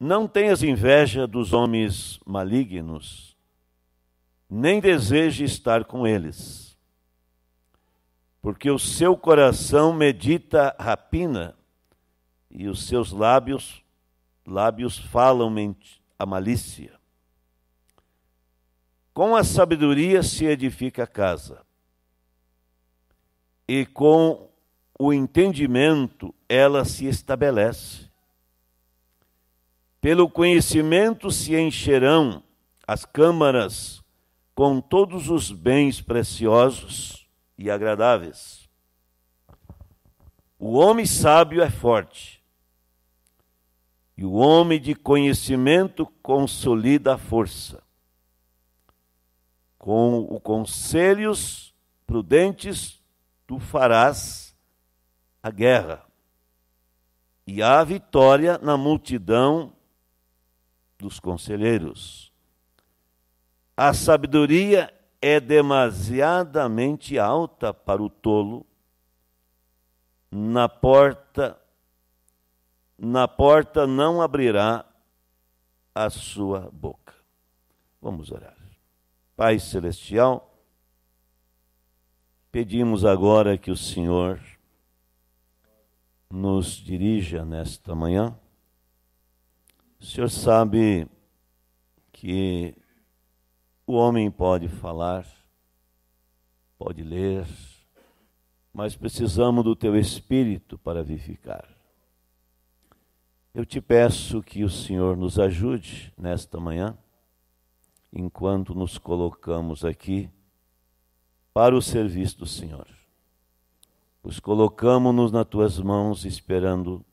Não tenhas inveja dos homens malignos, nem deseje estar com eles, porque o seu coração medita rapina e os seus lábios lábios falam a malícia. Com a sabedoria se edifica a casa, e com o entendimento ela se estabelece. Pelo conhecimento se encherão as câmaras com todos os bens preciosos e agradáveis. O homem sábio é forte, e o homem de conhecimento consolida a força. Com o conselhos prudentes, tu farás a guerra, e há vitória na multidão dos conselheiros. A sabedoria é demasiadamente alta para o tolo. Na porta na porta não abrirá a sua boca. Vamos orar. Pai celestial, pedimos agora que o Senhor nos dirija nesta manhã o senhor sabe que o homem pode falar, pode ler, mas precisamos do teu espírito para vivificar. Eu te peço que o Senhor nos ajude nesta manhã, enquanto nos colocamos aqui para o serviço do Senhor. Os colocamos-nos nas tuas mãos, esperando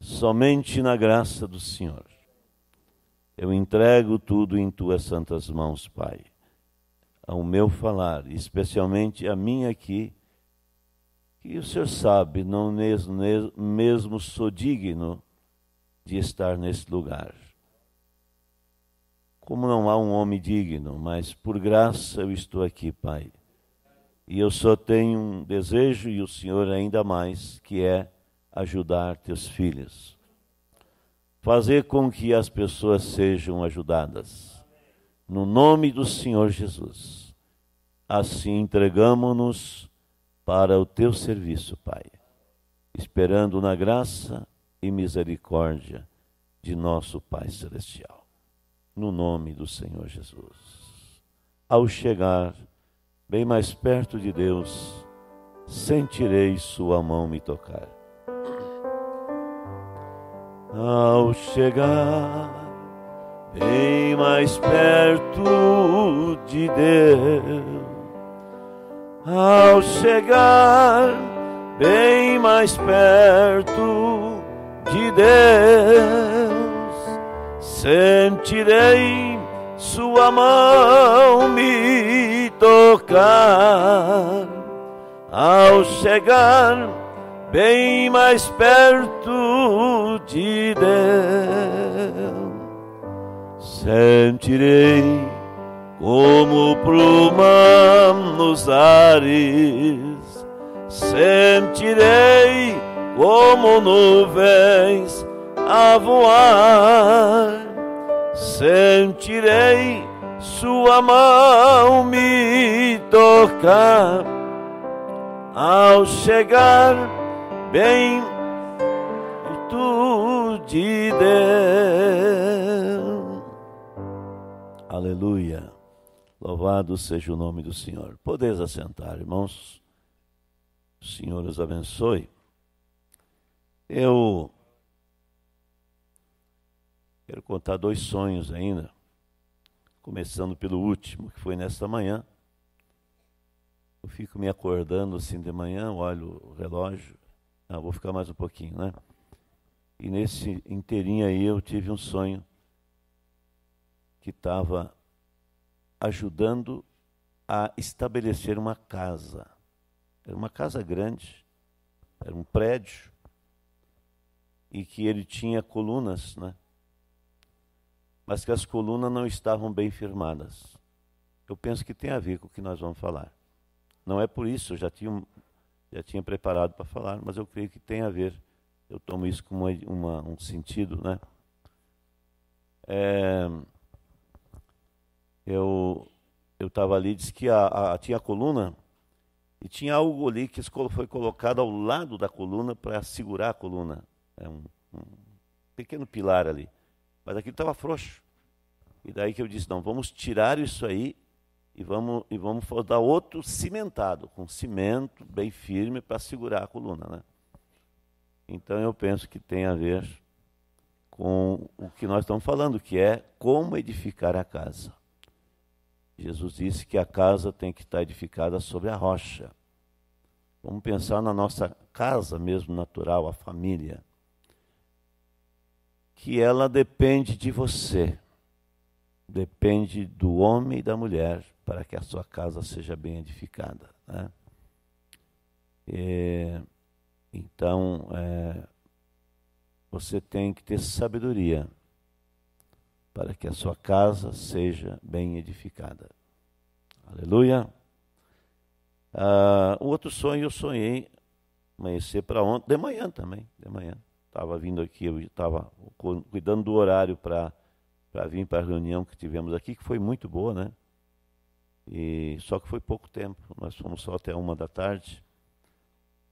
somente na graça do Senhor. Eu entrego tudo em tuas santas mãos, Pai. Ao meu falar, especialmente a mim aqui, que o Senhor sabe, não mesmo, mesmo sou digno de estar nesse lugar. Como não há um homem digno, mas por graça eu estou aqui, Pai. E eu só tenho um desejo, e o Senhor ainda mais, que é ajudar teus filhos. Fazer com que as pessoas sejam ajudadas. No nome do Senhor Jesus. Assim entregamos-nos para o teu serviço, Pai, esperando na graça e misericórdia de nosso Pai Celestial. No nome do Senhor Jesus. Ao chegar bem mais perto de Deus, sentirei Sua mão me tocar ao chegar bem mais perto de Deus, ao chegar bem mais perto de Deus, sentirei Sua mão me tocar. Ao chegar bem mais perto de Deus. Sentirei como pluma nos ares, sentirei como nuvens a voar, sentirei Sua mão me tocar. Ao chegar bem de Deus. Aleluia. Louvado seja o nome do Senhor. Podeis assentar, irmãos. O Senhor os abençoe. Eu quero contar dois sonhos ainda, começando pelo último, que foi nesta manhã. Eu fico me acordando assim de manhã, olho o relógio, ah, vou ficar mais um pouquinho, né? E nesse inteirinho aí eu tive um sonho que estava ajudando a estabelecer uma casa. Era uma casa grande, era um prédio, e que ele tinha colunas, né? Mas que as colunas não estavam bem firmadas. Eu penso que tem a ver com o que nós vamos falar. Não é por isso, eu já tinha já tinha preparado para falar, mas eu creio que tem a ver. Eu tomo isso como uma, um sentido, né? é, eu eu estava ali, disse que a, a, tinha a coluna e tinha algo ali que foi colocado ao lado da coluna para segurar a coluna. É um, um pequeno pilar ali. Mas aquilo estava frouxo. E daí que eu disse, não, vamos tirar isso aí e vamos, e vamos dar outro cimentado, com cimento bem firme para segurar a coluna. Né? Então eu penso que tem a ver com o que nós estamos falando, que é como edificar a casa. Jesus disse que a casa tem que estar edificada sobre a rocha. Vamos pensar na nossa casa mesmo natural, a família. Que ela depende de você. Depende do homem e da mulher para que a sua casa seja bem edificada. Né? E, então, é, você tem que ter sabedoria para que a sua casa seja bem edificada. Aleluia. Ah, o outro sonho eu sonhei amanhecer para ontem, de manhã também, de manhã. Estava vindo aqui, eu estava cuidando do horário para vir para a reunião que tivemos aqui, que foi muito boa, né? E, só que foi pouco tempo, nós fomos só até uma da tarde.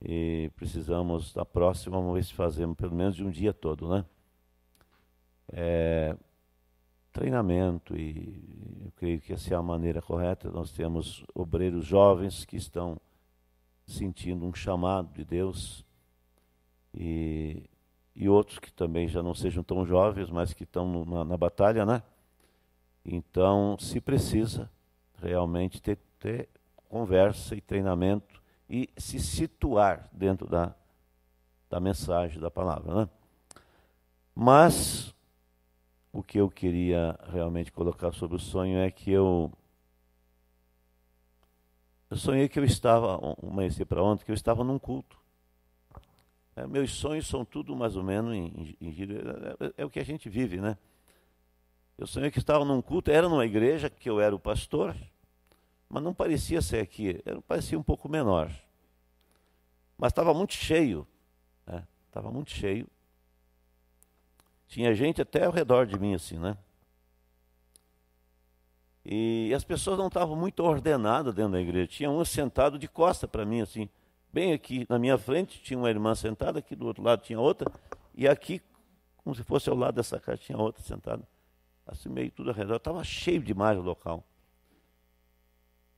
E precisamos, da próxima, vamos ver se fazemos pelo menos de um dia todo, né? É, treinamento e eu creio que essa é a maneira correta. Nós temos obreiros jovens que estão sentindo um chamado de Deus e, e outros que também já não sejam tão jovens, mas que estão na, na batalha, né? Então, se precisa realmente ter, ter conversa e treinamento e se situar dentro da, da mensagem da palavra, né? Mas o que eu queria realmente colocar sobre o sonho é que eu eu sonhei que eu estava, amanheci para ontem, que eu estava num culto. É, meus sonhos são tudo mais ou menos em, em, em é, é, o que a gente vive, né? Eu sonhei que estava num culto, era numa igreja que eu era o pastor, mas não parecia ser aqui, era, parecia um pouco menor. Mas estava muito cheio, né? estava muito cheio. Tinha gente até ao redor de mim, assim, né? E as pessoas não estavam muito ordenadas dentro da igreja. Tinha um sentado de costa para mim, assim. Bem aqui na minha frente tinha uma irmã sentada, aqui do outro lado tinha outra. E aqui, como se fosse ao lado dessa casa, tinha outra sentada. Assim, meio tudo ao redor. Estava cheio demais o local.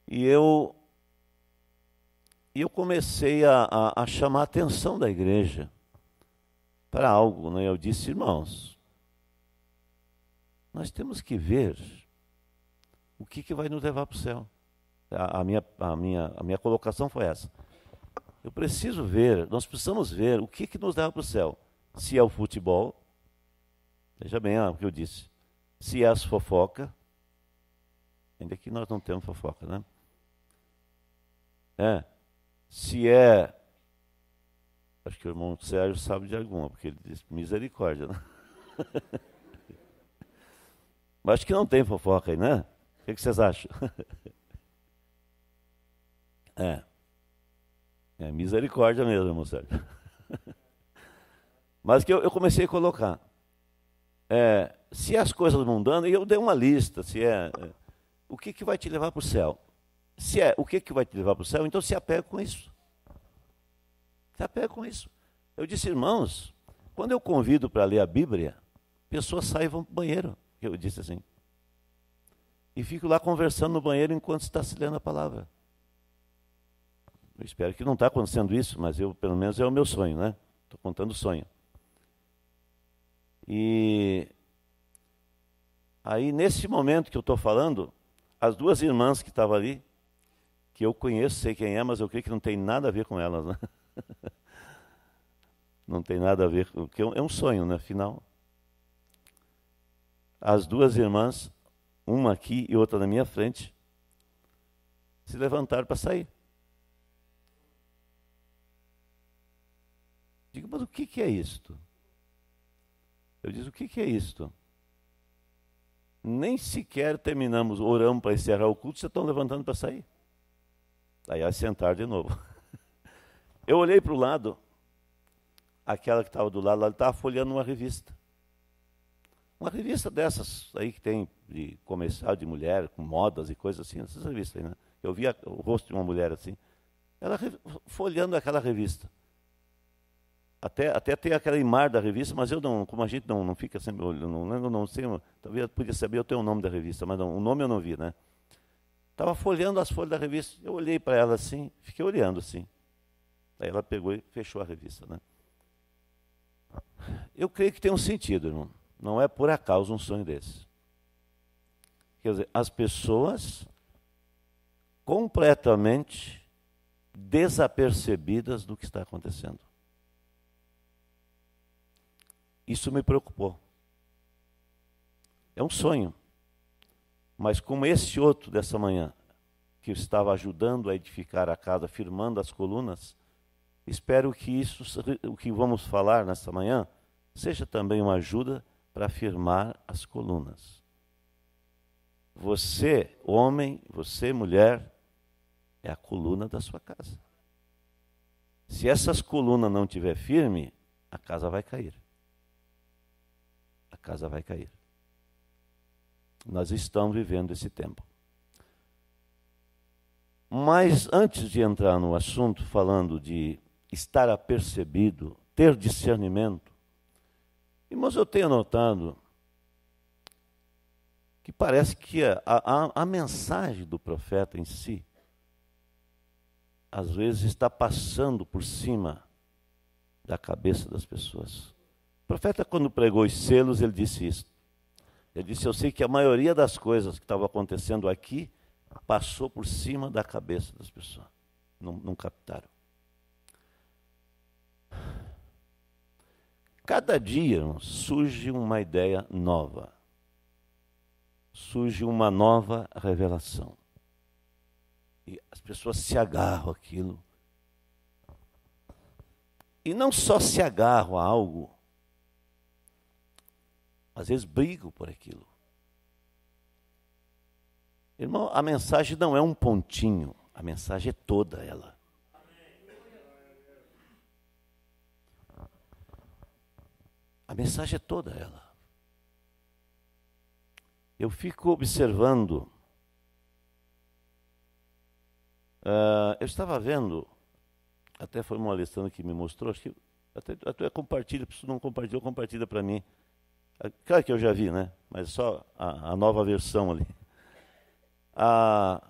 E eu, e eu comecei a, a, a chamar a atenção da igreja para algo. Né? Eu disse, irmãos, nós temos que ver o que, que vai nos levar para o céu. A, a, minha, a, minha, a minha colocação foi essa. Eu preciso ver, nós precisamos ver o que, que nos leva para o céu. Se é o futebol, veja bem ah, o que eu disse. Se as fofoca, ainda que nós não temos fofoca, né? É. Se é Acho que o irmão Sérgio sabe de alguma, porque ele diz misericórdia, né? Mas acho que não tem fofoca aí, né? O que, que vocês acham? é. É misericórdia mesmo, irmão Sérgio. Mas que eu, eu, comecei a colocar. É, se as coisas mundanas, e eu dei uma lista, se é, é o que, que vai te levar para o céu? Se é o que, que vai te levar para o céu, então se apega com isso. Se apega com isso. Eu disse, irmãos, quando eu convido para ler a Bíblia, pessoas saem e vão para o banheiro. Eu disse assim. E fico lá conversando no banheiro enquanto está se lendo a palavra. Eu espero que não está acontecendo isso, mas eu, pelo menos, é o meu sonho, né? Estou contando o sonho. E aí, nesse momento que eu estou falando, as duas irmãs que estavam ali, que eu conheço, sei quem é, mas eu creio que não tem nada a ver com elas, né? Não tem nada a ver com. É, é um sonho, né? Afinal. As duas irmãs, uma aqui e outra na minha frente, se levantaram para sair. Digo, mas o que, que é isto? Eu disse, o que, que é isto? Nem sequer terminamos, oramos para encerrar o culto, vocês estão levantando para sair. Aí a sentar de novo. Eu olhei para o lado, aquela que estava do lado, ela estava folheando uma revista. Uma revista dessas aí que tem de comercial de mulher, com modas e coisas assim, essas revistas aí, né? Eu via o rosto de uma mulher assim, ela folhando aquela revista. Até, até tem aquela imagem da revista, mas eu não, como a gente não, não fica sempre olhando, não, não, não sei, talvez eu podia saber eu tenho o nome da revista, mas não, o nome eu não vi, né? Estava folhando as folhas da revista, eu olhei para ela assim, fiquei olhando assim. Aí ela pegou e fechou a revista, né? Eu creio que tem um sentido, irmão. Não é por acaso um sonho desse. Quer dizer, as pessoas completamente desapercebidas do que está acontecendo. Isso me preocupou. É um sonho. Mas como esse outro dessa manhã, que estava ajudando a edificar a casa, firmando as colunas, espero que isso, o que vamos falar nesta manhã, seja também uma ajuda para firmar as colunas. Você, homem, você, mulher, é a coluna da sua casa. Se essas colunas não estiver firme, a casa vai cair. Casa vai cair. Nós estamos vivendo esse tempo. Mas antes de entrar no assunto, falando de estar apercebido, ter discernimento, irmãos, eu tenho notado que parece que a, a, a mensagem do profeta em si, às vezes está passando por cima da cabeça das pessoas. Profeta, quando pregou os selos, ele disse isso. Ele disse: Eu sei que a maioria das coisas que estavam acontecendo aqui passou por cima da cabeça das pessoas. Não, não captaram. Cada dia surge uma ideia nova. Surge uma nova revelação. E as pessoas se agarram àquilo. E não só se agarram a algo, às vezes brigam por aquilo. Irmão, a mensagem não é um pontinho, a mensagem é toda ela. A mensagem é toda ela. Eu fico observando. Uh, eu estava vendo, até foi uma Alessandra que me mostrou, acho que até, até compartilha, se não compartilhou, compartilha para mim. Claro que eu já vi, né? Mas só a, a nova versão ali. A,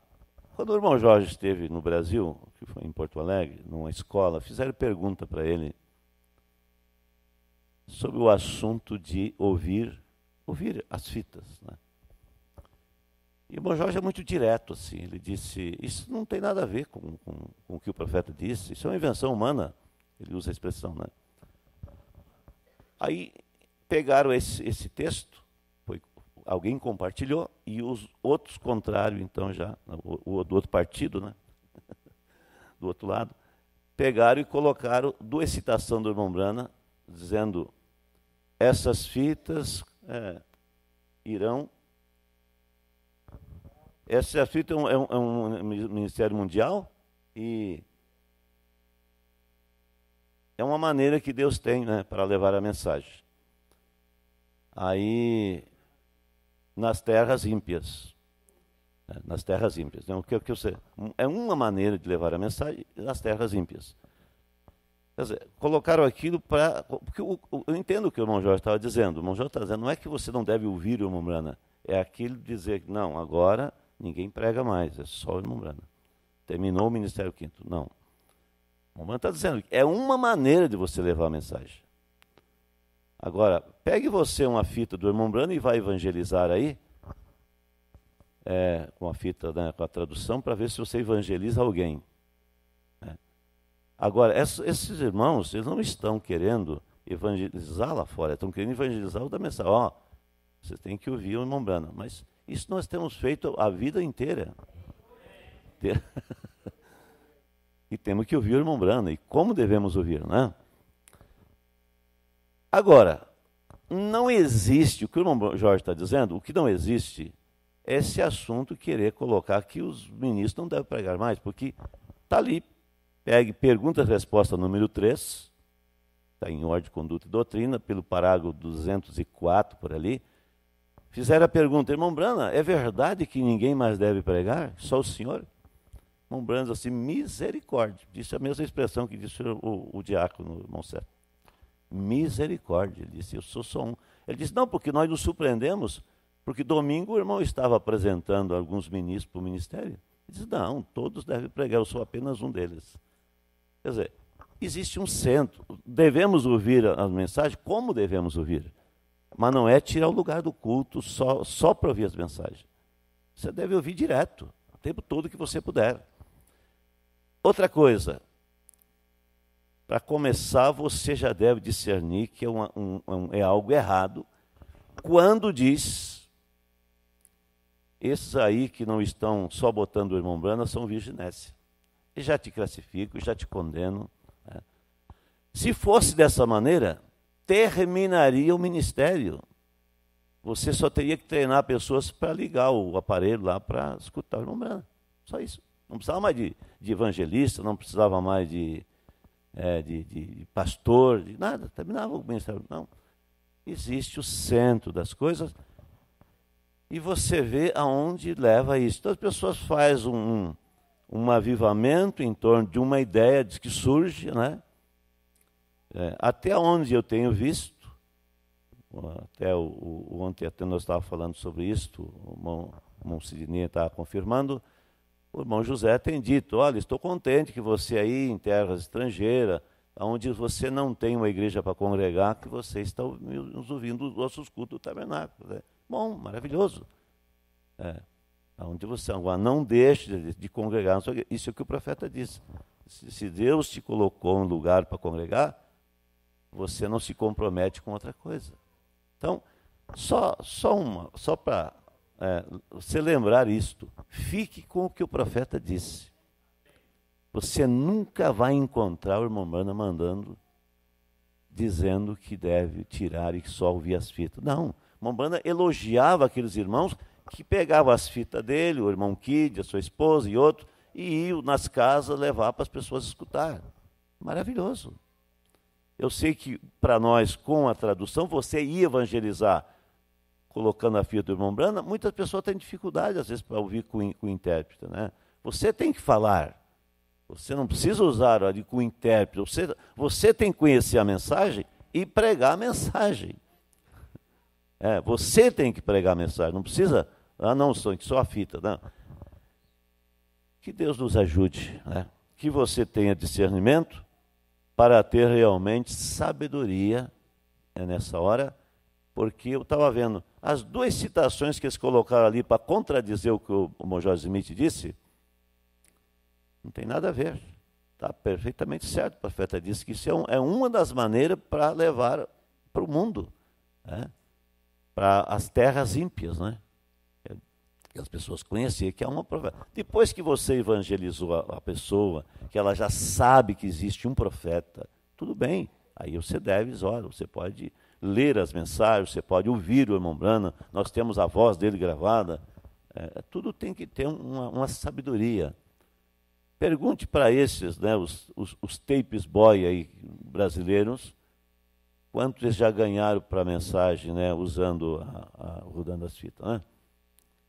quando o irmão Jorge esteve no Brasil, que foi em Porto Alegre, numa escola, fizeram pergunta para ele sobre o assunto de ouvir, ouvir as fitas. Né? E o irmão Jorge é muito direto, assim. Ele disse: Isso não tem nada a ver com, com, com o que o profeta disse, isso é uma invenção humana. Ele usa a expressão, né? Aí pegaram esse, esse texto, foi, alguém compartilhou, e os outros contrários, então, já, o, o do outro partido, né? do outro lado, pegaram e colocaram duas citações do irmão Brana, dizendo: essas fitas é, irão. Essa fita é um, é um é ministério mundial e é uma maneira que Deus tem né, para levar a mensagem aí nas terras ímpias. Né, nas terras ímpias. Né? O que, o que você, é uma maneira de levar a mensagem nas terras ímpias. Quer dizer, colocaram aquilo para. Porque eu, eu, entendo o que o irmão Jorge estava dizendo. O irmão Jorge está dizendo, não é que você não deve ouvir o irmão Brana, é aquilo dizer que não, agora ninguém prega mais, é só o irmão Brana. Terminou o Ministério Quinto. Não. O irmão está dizendo, é uma maneira de você levar a mensagem. Agora, pegue você uma fita do irmão Brano e vai evangelizar aí, é, com a fita, né, com a tradução, para ver se você evangeliza alguém. Né? Agora, esses irmãos, eles não estão querendo evangelizar lá fora, estão querendo evangelizar o da mensagem. Ó, você tem que ouvir o irmão Brano. Mas isso nós temos feito a vida inteira. e temos que ouvir o irmão Brano. E como devemos ouvir, né? Agora, não existe, o que o Jorge está dizendo, o que não existe é esse assunto querer colocar que os ministros não devem pregar mais, porque está ali, pegue pergunta e resposta número 3, está em ordem de conduta e doutrina, pelo parágrafo 204 por ali, Fizeram a pergunta, irmão Brana, é verdade que ninguém mais deve pregar? Só o senhor? Irmão Brana disse assim, misericórdia. Disse a mesma expressão que disse o, o, o diácono, irmão Sérgio. Misericórdia. Ele disse, eu sou só um. Ele disse, não, porque nós nos surpreendemos, porque domingo o irmão estava apresentando alguns ministros para o ministério. Ele disse, não, todos devem pregar, eu sou apenas um deles. Quer dizer, existe um centro. Devemos ouvir as mensagens como devemos ouvir. Mas não é tirar o lugar do culto só, só para ouvir as mensagens. Você deve ouvir direto, o tempo todo que você puder. Outra coisa, para começar, você já deve discernir que é, uma, um, é algo errado quando diz: esses aí que não estão só botando o irmão Brana são virginés. E já te classifico, já te condeno. Né? Se fosse dessa maneira, terminaria o ministério. Você só teria que treinar pessoas para ligar o aparelho lá para escutar o irmão Brana. Só isso. Não precisava mais de, de evangelista, não precisava mais de, é, de, de, pastor, de nada. Terminava o ministério. Não. Existe o centro das coisas e você vê aonde leva isso. Então as pessoas fazem um, um, avivamento em torno de uma ideia que surge, né? É, até onde eu tenho visto, até o, o ontem até nós estávamos falando sobre isso, o irmão, o irmão Sidney estava confirmando, o irmão José tem dito, olha, estou contente que você aí em terras estrangeiras, onde você não tem uma igreja para congregar, que você está nos ouvindo os nossos cultos do tabernáculo. É bom, maravilhoso. É, onde você agora não deixe de, de congregar. Isso é o que o profeta disse. Se, se Deus te colocou um lugar para congregar, você não se compromete com outra coisa. Então, só, só uma, só para é, você lembrar isto, fique com o que o profeta disse. Você nunca vai encontrar o irmão Mano mandando, dizendo que deve tirar e que só ouvir as fitas. Não, o irmão Mano elogiava aqueles irmãos que pegavam as fitas dele, o irmão Kid, a sua esposa e outro, e iam nas casas levar para as pessoas escutar. Maravilhoso. Eu sei que para nós, com a tradução, você ia evangelizar colocando a fita do irmão Brana, muitas pessoas têm dificuldade, às vezes, para ouvir com, com o intérprete. Né? Você tem que falar. Você não precisa usar ali com o intérprete. Você, você tem que conhecer a mensagem e pregar a mensagem. É, você tem que pregar a mensagem. Não precisa, ah, não, só a fita. Não. Que Deus nos ajude. Né? Que você tenha discernimento para ter realmente sabedoria é nessa hora porque eu estava vendo as duas citações que eles colocaram ali para contradizer o que o, o Mojós Smith disse, não tem nada a ver. Está perfeitamente certo. O profeta disse que isso é, um, é uma das maneiras para levar para o mundo, né? para as terras ímpias, né? que as pessoas conheciam que é uma profeta. Depois que você evangelizou a, a, pessoa, que ela já sabe que existe um profeta, tudo bem. Aí você deve, olha, você pode ler as mensagens, você pode ouvir o irmão Brana, nós temos a voz dele gravada. É, tudo tem que ter uma, uma sabedoria. Pergunte para esses, né, os, os, os, tapes boy aí, brasileiros, quantos eles já ganharam para a mensagem, né, usando, a, a, rodando as fitas. Né?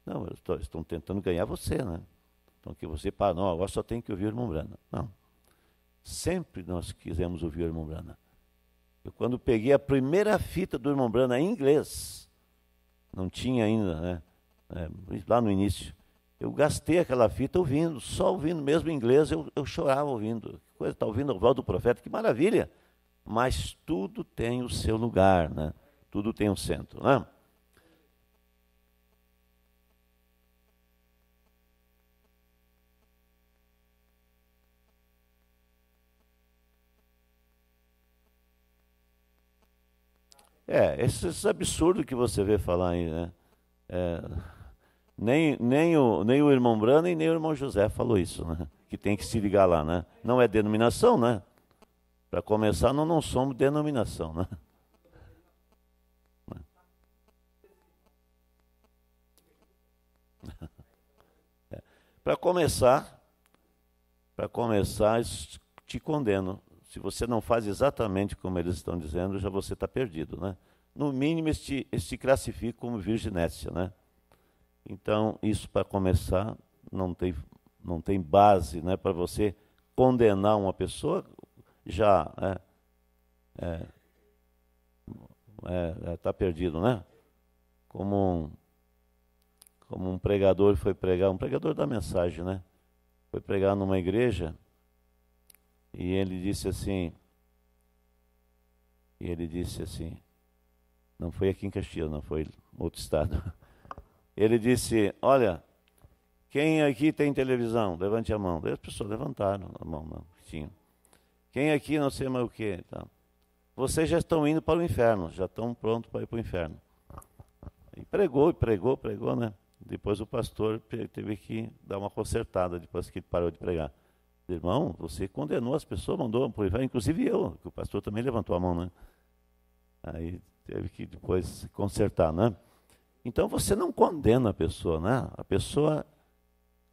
Não, eles estão tentando ganhar você, né? Então que você, para, não, agora só tem que ouvir o irmão Brana. Não. Sempre nós quisemos ouvir o irmão Brana. Eu, quando peguei a primeira fita do Irmão Brana em inglês, não tinha ainda, né? É, lá no início, eu gastei aquela fita ouvindo, só ouvindo mesmo em inglês, eu, eu chorava ouvindo. Que coisa, está ouvindo a voz do profeta, que maravilha! Mas tudo tem o seu lugar, né? Tudo tem um centro, né? É, esses absurdos que você vê falar aí, né? É, nem, nem, o, nem o irmão Brana e nem o irmão José falou isso, né? Que tem que se ligar lá, né? Não é denominação, né? Para começar, nós não somos denominação, né? É. Para começar, para começar, te condeno se você não faz exatamente como eles estão dizendo, já você está perdido, né? no mínimo este, este classifica como virginécia, né? Então, isso para começar, não tem, não tem base né, para você condenar uma pessoa, já é, é, é, é, tá perdido, né? Como um, como um pregador foi pregar, um pregador da mensagem, né? Foi pregar numa igreja e ele disse assim, e ele disse assim, não foi aqui em Caxias, não foi outro estado. Ele disse, olha, quem aqui tem televisão? Levante a mão. As pessoas levantaram a mão, não, tinham. Quem aqui não sei mais o que. Então, vocês já estão indo para o inferno, já estão prontos para ir para o inferno. E pregou, pregou, pregou, né? Depois o pastor teve que dar uma consertada depois que ele parou de pregar. Irmão, você condenou as pessoas, mandou para o inferno, inclusive eu, que o pastor também levantou a mão, né? Aí teve que depois consertar, né? Então você não condena a pessoa, né? A pessoa,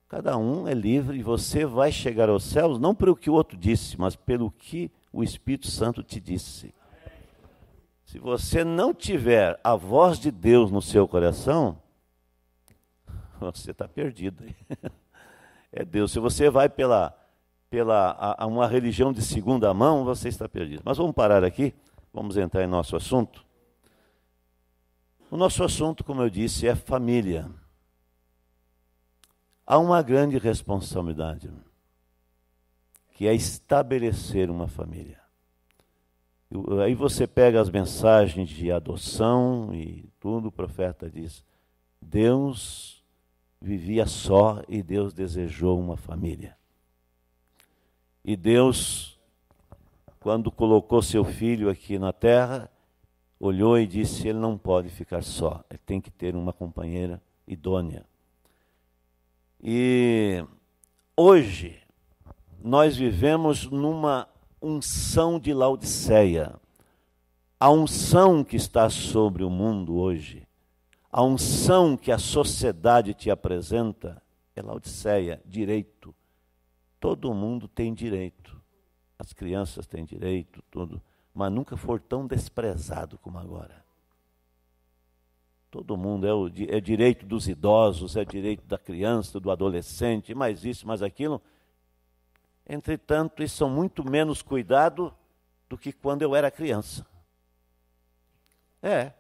cada um é livre e você vai chegar aos céus não pelo que o outro disse, mas pelo que o Espírito Santo te disse. Se você não tiver a voz de Deus no seu coração, você está perdido. É Deus. Se você vai pela, pela a, a uma religião de segunda mão, você está perdido. Mas vamos parar aqui, vamos entrar em nosso assunto. O nosso assunto, como eu disse, é família. Há uma grande responsabilidade, que é estabelecer uma família. Aí você pega as mensagens de adoção e tudo, o profeta diz: Deus vivia só e Deus desejou uma família. E Deus, quando colocou seu filho aqui na terra, olhou e disse: ele não pode ficar só, ele tem que ter uma companheira idônea. E hoje nós vivemos numa unção de Laodiceia. A unção que está sobre o mundo hoje, a unção que a sociedade te apresenta é Laodiceia, direito. Todo mundo tem direito. As crianças têm direito, tudo mas nunca for tão desprezado como agora. Todo mundo é, o, é direito dos idosos, é direito da criança, do adolescente, mais isso, mais aquilo. Entretanto, eles são muito menos cuidado do que quando eu era criança. É.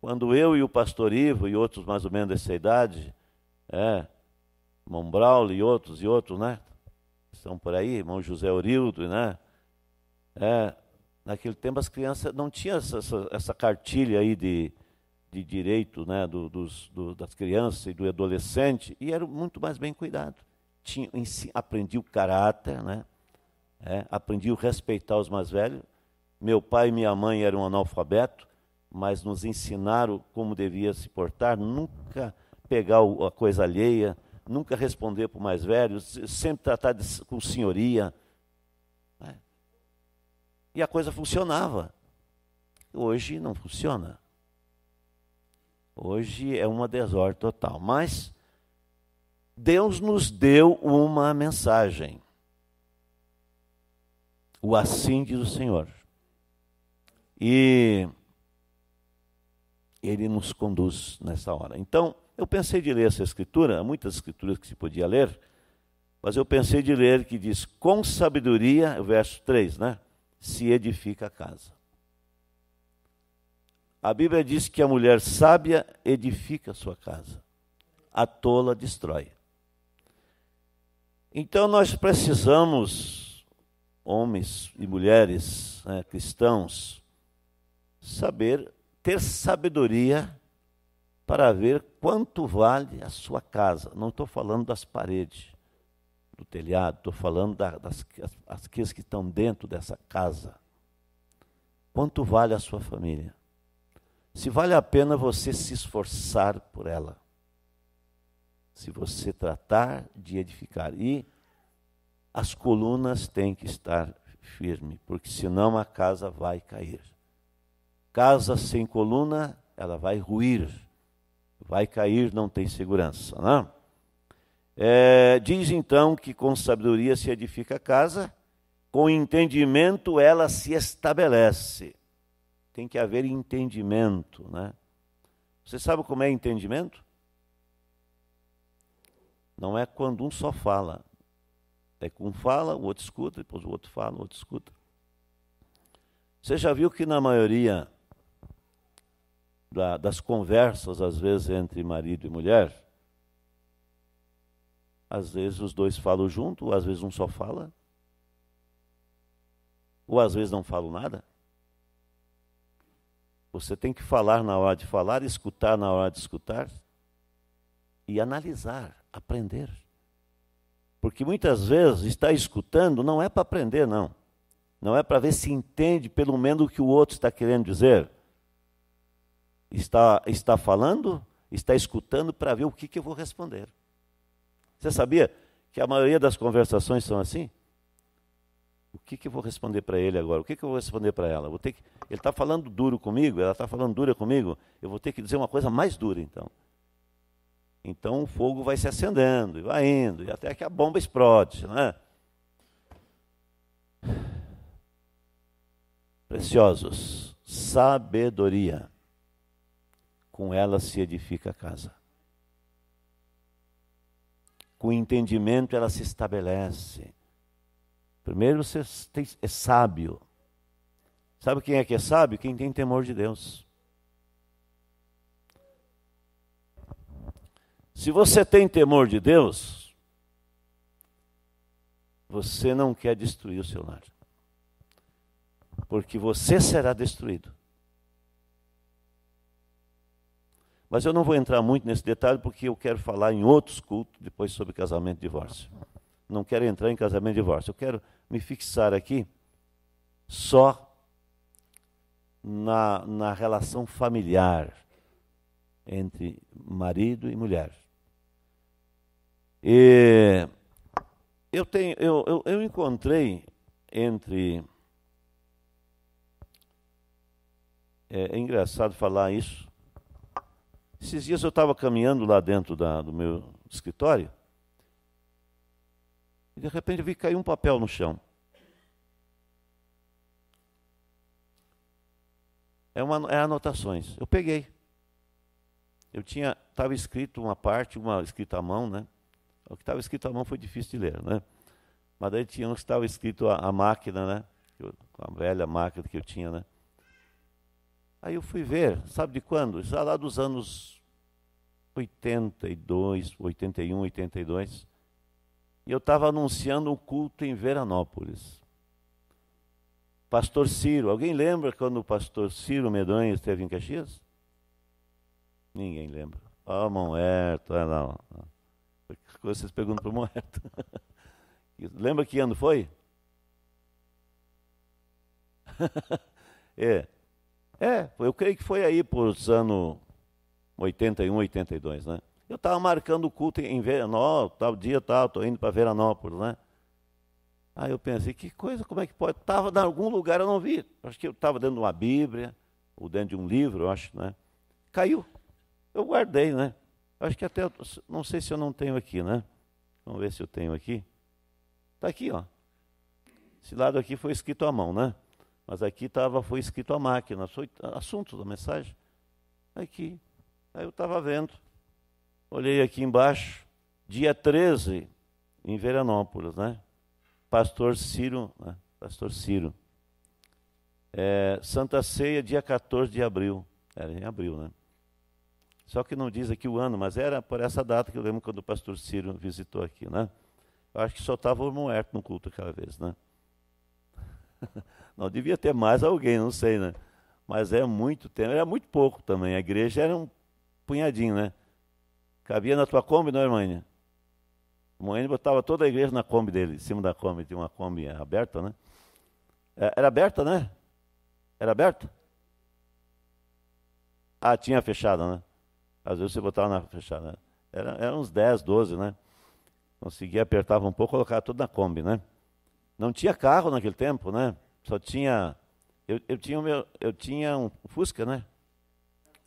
Quando eu e o pastor Ivo e outros mais ou menos dessa idade, é, irmão Braulio e outros e outros, né? Estão por aí, irmão José Orildo, né? É, naquele tempo as crianças não tinham essa, essa, essa cartilha aí de, de direito né, do, dos, do, das crianças e do adolescente, e era muito mais bem cuidado. Tinha, aprendi o caráter, né, é, aprendi a respeitar os mais velhos. Meu pai e minha mãe eram analfabetos, mas nos ensinaram como devia se portar, nunca pegar a coisa alheia, nunca responder para o mais velho, sempre tratar de, com senhoria, e a coisa funcionava. Hoje não funciona. Hoje é uma desordem total. Mas Deus nos deu uma mensagem. O assim diz o Senhor. E ele nos conduz nessa hora. Então, eu pensei de ler essa escritura, há muitas escrituras que se podia ler, mas eu pensei de ler que diz com sabedoria, verso 3, né? se edifica a casa. A Bíblia diz que a mulher sábia edifica a sua casa, a tola destrói. Então nós precisamos, homens e mulheres né, cristãos, saber ter sabedoria para ver quanto vale a sua casa. Não estou falando das paredes do telhado, estou falando da, das aqueles que estão dentro dessa casa. Quanto vale a sua família? Se vale a pena você se esforçar por ela. Se você tratar de edificar. E as colunas têm que estar firmes, porque senão a casa vai cair. Casa sem coluna, ela vai ruir. Vai cair, não tem segurança. Não? É? É, diz então que com sabedoria se edifica a casa, com entendimento ela se estabelece. tem que haver entendimento, né? Você sabe como é entendimento? Não é quando um só fala. É que um fala, o outro escuta, depois o outro fala, o outro escuta. Você já viu que na maioria da, das conversas, às vezes, entre marido e mulher, às vezes os dois falam junto, às vezes um só fala, ou às vezes não falam nada. Você tem que falar na hora de falar, escutar na hora de escutar e analisar, aprender. Porque muitas vezes estar escutando não é para aprender, não. Não é para ver se entende pelo menos o que o outro está querendo dizer. Está, está falando, está escutando para ver o que, que eu vou responder. Você sabia que a maioria das conversações são assim? O que, que eu vou responder para ele agora? O que, que eu vou responder para ela? Vou ter que, ele está falando duro comigo, ela está falando dura comigo, eu vou ter que dizer uma coisa mais dura então. Então o fogo vai se acendendo, e vai indo, e até que a bomba explode. Né? Preciosos, sabedoria. Com ela se edifica a casa. Com entendimento ela se estabelece Primeiro você é sábio. Sabe quem é que é sábio? Quem tem temor de Deus. Se você tem temor de Deus, você não quer destruir o seu lar. Porque você será destruído. Mas eu não vou entrar muito nesse detalhe porque eu quero falar em outros cultos depois sobre casamento e divórcio não quero entrar em casamento e divórcio. Eu quero me fixar aqui só na, na relação familiar entre marido e mulher. E eu, tenho, eu, eu, eu encontrei entre. É, é, engraçado falar isso. Esses dias eu estava caminhando lá dentro da, do meu escritório e de repente eu vi cair um papel no chão. É, uma, é anotações. Eu peguei. Eu tinha, estava escrito uma parte, uma escrita à mão, né? O que estava escrito à mão foi difícil de ler, né? Mas daí tinha um que estava escrito a, a máquina, né? Com a velha máquina que eu tinha, né? Aí eu fui ver, sabe de quando? Já lá dos anos 82, 81, 82. E eu estava anunciando um culto em Veranópolis. Pastor Ciro, alguém lembra quando o pastor Ciro Medonha esteve em Caxias? Ninguém lembra. Ó, oh, olha lá. Vocês perguntam para o Moerto. lembra que ano foi? é. É, eu creio que foi aí por os anos 81, 82, né? Eu estava marcando o culto em Veranópolis, tal dia tal, estou indo para Veranópolis, né? Aí eu pensei, que coisa, como é que pode? Estava em algum lugar, eu não vi. Acho que eu estava dentro de uma Bíblia, ou dentro de um livro, eu acho, né? Caiu. Eu guardei, né? Acho que até, não sei se eu não tenho aqui, né? Vamos ver se eu tenho aqui. Está aqui, ó. Esse lado aqui foi escrito à mão, né? Mas aqui tava, foi escrito à máquina, assunto da mensagem. Aqui. Aí eu estava vendo. Olhei aqui embaixo, dia 13, em Veranópolis, né? Pastor Ciro, né? Pastor Ciro. É, Santa Ceia, dia 14 de abril. Era em abril, né? Só que não diz aqui o ano, mas era por essa data que eu lembro quando o pastor Ciro visitou aqui, né? Eu acho que só estava o Moerto no culto aquela vez, né? Não devia ter mais alguém, não sei, né? Mas é muito tempo, era muito pouco também. A igreja era um punhadinho, né? Cabia na tua Kombi, não, irmã? O Moene botava toda a igreja na Kombi dele, em cima da Kombi, tinha uma Kombi aberta, né? É, era aberta, né? Era aberta? Ah, tinha fechada, né? Às vezes você botava na fechada. Era, era uns 10, 12, né? Conseguia, apertava um pouco, colocava tudo na Kombi, né? Não tinha carro naquele tempo, né? Só tinha. Eu, eu, tinha, meu, eu tinha um Fusca, né?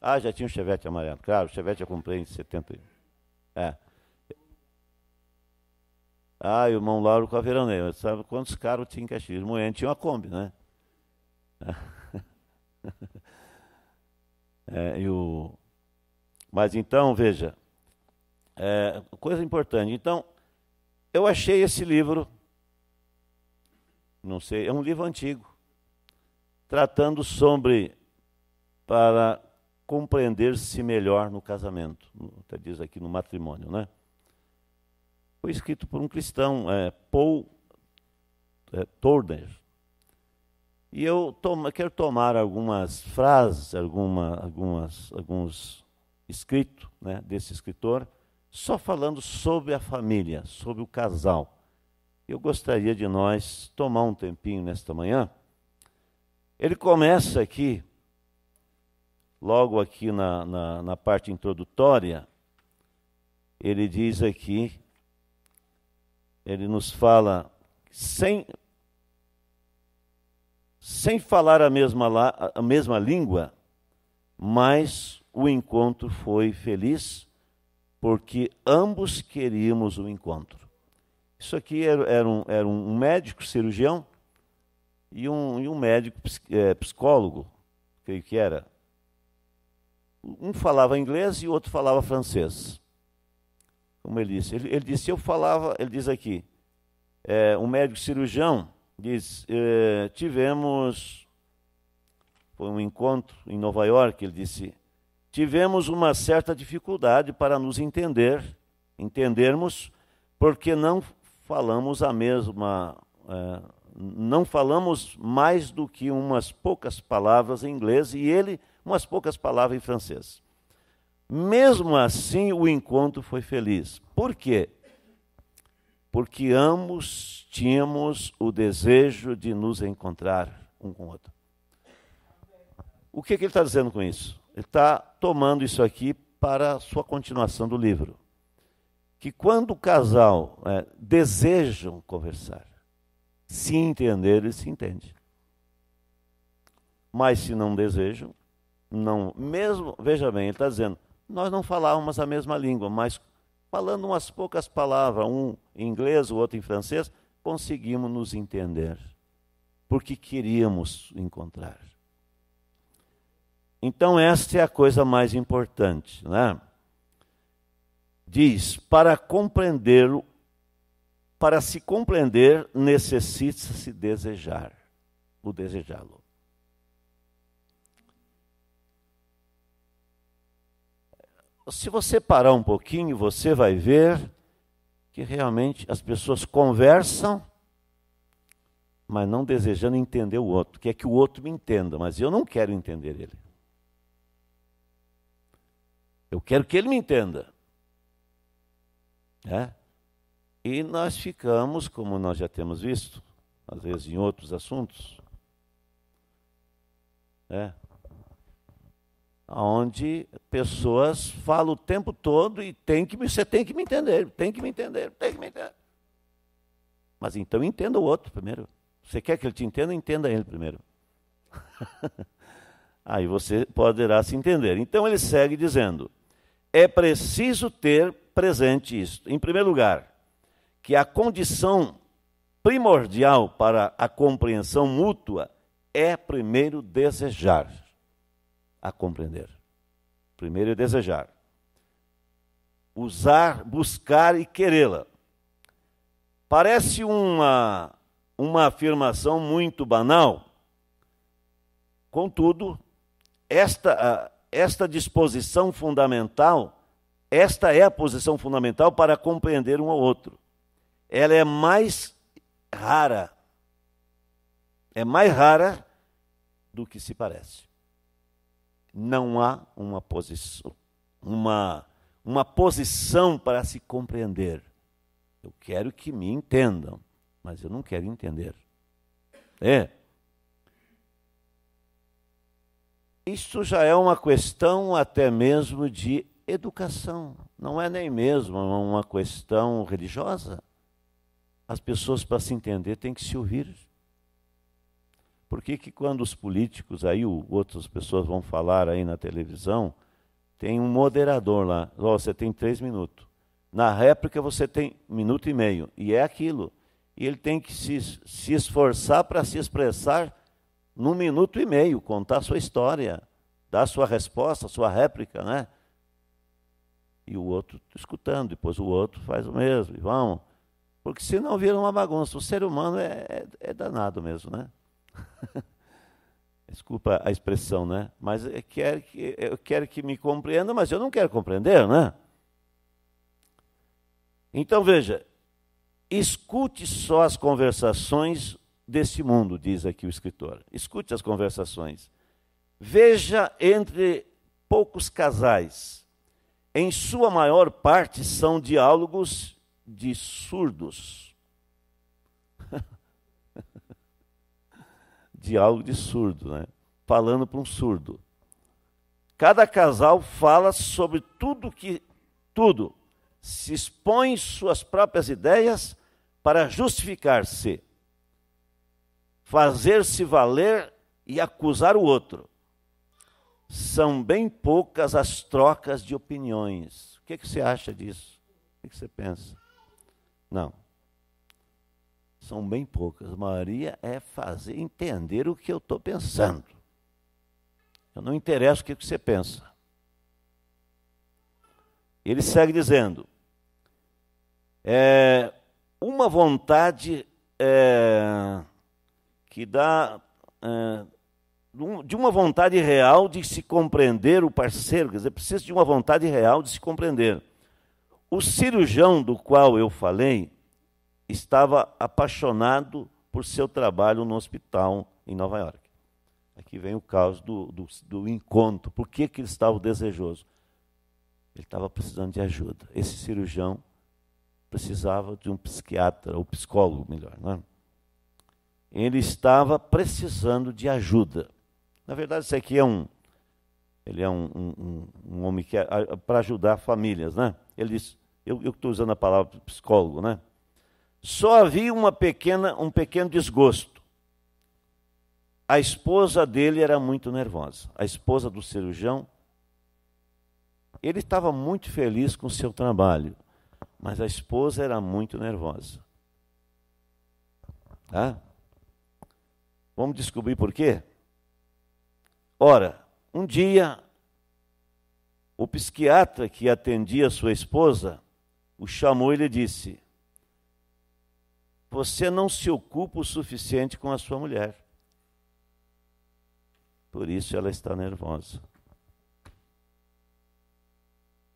Ah, já tinha um Chevette amarelo. Claro, o Chevette eu comprei em 70. É. Ah, e o irmão Lauro com a veraneia. Sabe quantos carros tinha em Caxias? Moendo tinha uma Kombi, né? é, eu... Mas então, veja, é, coisa importante. Então, eu achei esse livro, não sei, é um livro antigo, tratando sobre para compreender-se melhor no casamento, até diz aqui no matrimônio, né? Foi escrito por um cristão, é, Paul é, Turner. E eu quero tomar algumas frases, alguma, algumas, alguns escritos né, desse escritor, só falando sobre a família, sobre o casal. Eu gostaria de nós tomar um tempinho nesta manhã. Ele começa aqui, logo aqui na, na, na parte introdutória, ele diz aqui, ele nos fala, sem, sem falar a mesma, a mesma língua, mas o encontro foi feliz porque ambos queríamos o encontro. Isso aqui era, era, um, era um, médico cirurgião e um, e um médico é, psicólogo, creio que era. Um falava inglês e o outro falava francês. Como ele disse. Ele, ele disse, eu falava, ele diz aqui, é, um médico cirurgião diz, é, tivemos, foi um encontro em Nova York, ele disse, tivemos uma certa dificuldade para nos entender, entendermos, porque não falamos a mesma, é, não falamos mais do que umas poucas palavras em inglês e ele umas poucas palavras em francês. Mesmo assim, o encontro foi feliz. Por quê? Porque ambos tínhamos o desejo de nos encontrar um com o outro. O que, que ele está dizendo com isso? Ele está tomando isso aqui para a sua continuação do livro. Que quando o casal é, desejam conversar, se entender, ele se entende. Mas se não desejam, não, mesmo, veja bem, ele está dizendo, nós não falávamos a mesma língua, mas falando umas poucas palavras, um em inglês, o outro em francês, conseguimos nos entender, porque queríamos encontrar. Então, esta é a coisa mais importante. Né? Diz: para compreendê-lo, para se compreender, necessita-se desejar, o desejá-lo. Se você parar um pouquinho, você vai ver que realmente as pessoas conversam, mas não desejando entender o outro. Quer que o outro me entenda, mas eu não quero entender ele. Eu quero que ele me entenda. É? E nós ficamos, como nós já temos visto, às vezes em outros assuntos, é, onde pessoas falam o tempo todo e tem que, você tem que me entender, tem que me entender, tem que me entender. Mas então entenda o outro primeiro. Você quer que ele te entenda, entenda ele primeiro. Aí você poderá se entender. Então ele segue dizendo: é preciso ter presente isso. Em primeiro lugar, que a condição primordial para a compreensão mútua é primeiro desejar a compreender. Primeiro é desejar. Usar, buscar e querê-la. Parece uma, uma afirmação muito banal, contudo, esta, esta disposição fundamental, esta é a posição fundamental para compreender um ao outro. Ela é mais rara, é mais rara do que se parece. Não há uma posição, uma, uma posição para se compreender. Eu quero que me entendam, mas eu não quero entender. É. Isso já é uma questão até mesmo de educação, não é nem mesmo uma questão religiosa. As pessoas, para se entender, têm que se ouvir. Por que, que quando os políticos, aí outras pessoas vão falar aí na televisão, tem um moderador lá, oh, você tem três minutos. Na réplica você tem minuto e meio, e é aquilo. E ele tem que se, se esforçar para se expressar num minuto e meio, contar sua história, dar sua resposta, sua réplica, né? E o outro escutando, depois o outro faz o mesmo, e vamos. Porque senão vira uma bagunça. O ser humano é, é, é danado mesmo, né? Desculpa a expressão, né? Mas eu quero, que, eu quero que me compreenda, mas eu não quero compreender, né? Então veja, escute só as conversações desse mundo, diz aqui o escritor. Escute as conversações. Veja entre poucos casais. Em sua maior parte são diálogos de surdos. Diálogo de surdo, né? Falando para um surdo. Cada casal fala sobre tudo que tudo se expõe suas próprias ideias para justificar-se fazer-se valer e acusar o outro. São bem poucas as trocas de opiniões. O que, que você acha disso? O que você pensa? Não. São bem poucas. A maioria é fazer entender o que eu estou pensando. Eu não interessa o que você pensa. Ele segue dizendo: é, uma vontade é, que dá é, de uma vontade real de se compreender o parceiro, quer dizer, precisa de uma vontade real de se compreender. O cirurgião do qual eu falei estava apaixonado por seu trabalho no hospital em Nova York. Aqui vem o caso do, do, do encontro. Por que, que ele estava desejoso? Ele estava precisando de ajuda. Esse cirurgião precisava de um psiquiatra, ou psicólogo, melhor, não é? ele estava precisando de ajuda. Na verdade, isso aqui é um. Ele é um, um, um homem que é para ajudar famílias, né? Ele diz, eu estou usando a palavra psicólogo, né? Só havia uma pequena, um pequeno desgosto. A esposa dele era muito nervosa. A esposa do cirurgião, ele estava muito feliz com o seu trabalho, mas a esposa era muito nervosa. Tá? Vamos descobrir por quê? Ora, um dia, o psiquiatra que atendia sua esposa o chamou e lhe disse: Você não se ocupa o suficiente com a sua mulher. Por isso ela está nervosa.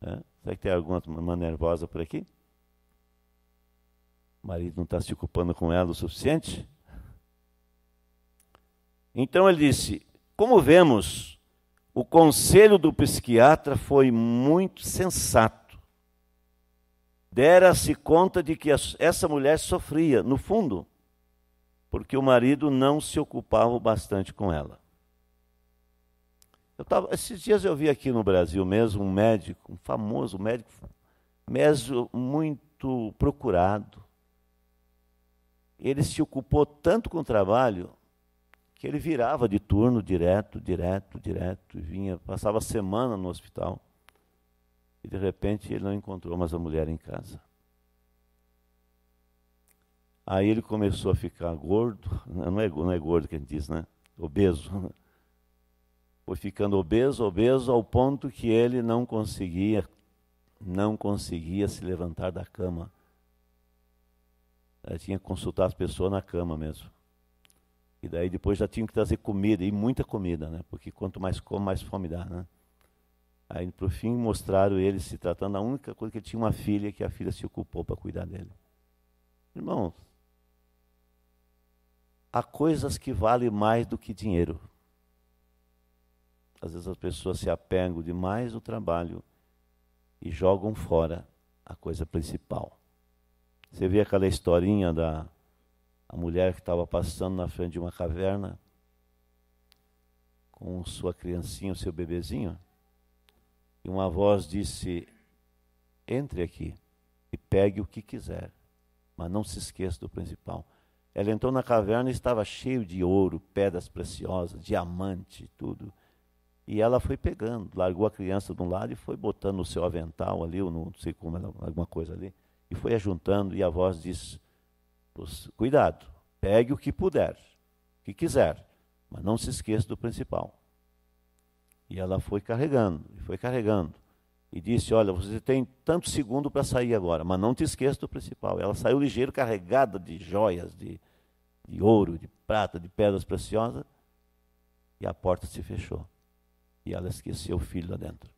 É? Será que tem alguma nervosa por aqui? O marido não está se ocupando com ela o suficiente? Então ele disse: Como vemos, o conselho do psiquiatra foi muito sensato. Dera-se conta de que essa mulher sofria, no fundo, porque o marido não se ocupava bastante com ela. Eu tava, esses dias eu vi aqui no Brasil mesmo um médico, um famoso médico, médico muito procurado. Ele se ocupou tanto com o trabalho que ele virava de turno direto, direto, direto, e vinha, passava semana no hospital. E de repente ele não encontrou mais a mulher em casa. Aí ele começou a ficar gordo, não é, não é gordo que a gente diz, né? Obeso. Foi ficando obeso, obeso, ao ponto que ele não conseguia, não conseguia se levantar da cama. Ele tinha que consultar as pessoas na cama mesmo. E daí depois já tinham que trazer comida, e muita comida, né? Porque quanto mais come, mais fome dá, né? Aí, por fim, mostraram ele se tratando da única coisa que ele tinha uma filha, que a filha se ocupou para cuidar dele. Irmãos, há coisas que valem mais do que dinheiro. Às vezes as pessoas se apegam demais no trabalho e jogam fora a coisa principal. Você vê aquela historinha da a mulher que estava passando na frente de uma caverna com sua criancinha, o seu bebezinho, e uma voz disse: Entre aqui e pegue o que quiser, mas não se esqueça do principal. Ela entrou na caverna e estava cheio de ouro, pedras preciosas, diamante, tudo. E ela foi pegando, largou a criança de um lado e foi botando no seu avental ali, ou não sei como, alguma coisa ali, e foi ajuntando, e a voz disse: Cuidado, pegue o que puder, o que quiser, Mas não se esqueça do principal. E ela foi carregando, foi carregando. E disse: Olha, você tem tanto segundo para sair agora, mas não te esqueça do principal. Ela saiu ligeiro, carregada de joias, de, de ouro, de prata, de pedras preciosas, e a porta se fechou. E ela esqueceu o filho lá dentro.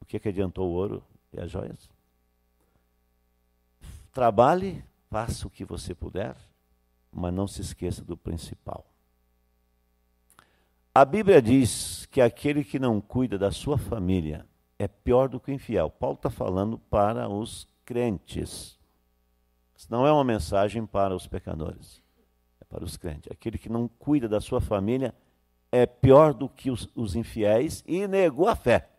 O que, que adiantou o ouro e as joias? Trabalhe, faça o que você puder, mas não se esqueça do principal. A Bíblia diz que aquele que não cuida da sua família é pior do que o infiel. Paulo está falando para os crentes. Isso não é uma mensagem para os pecadores, é para os crentes. Aquele que não cuida da sua família é pior do que os, os infiéis e negou a fé.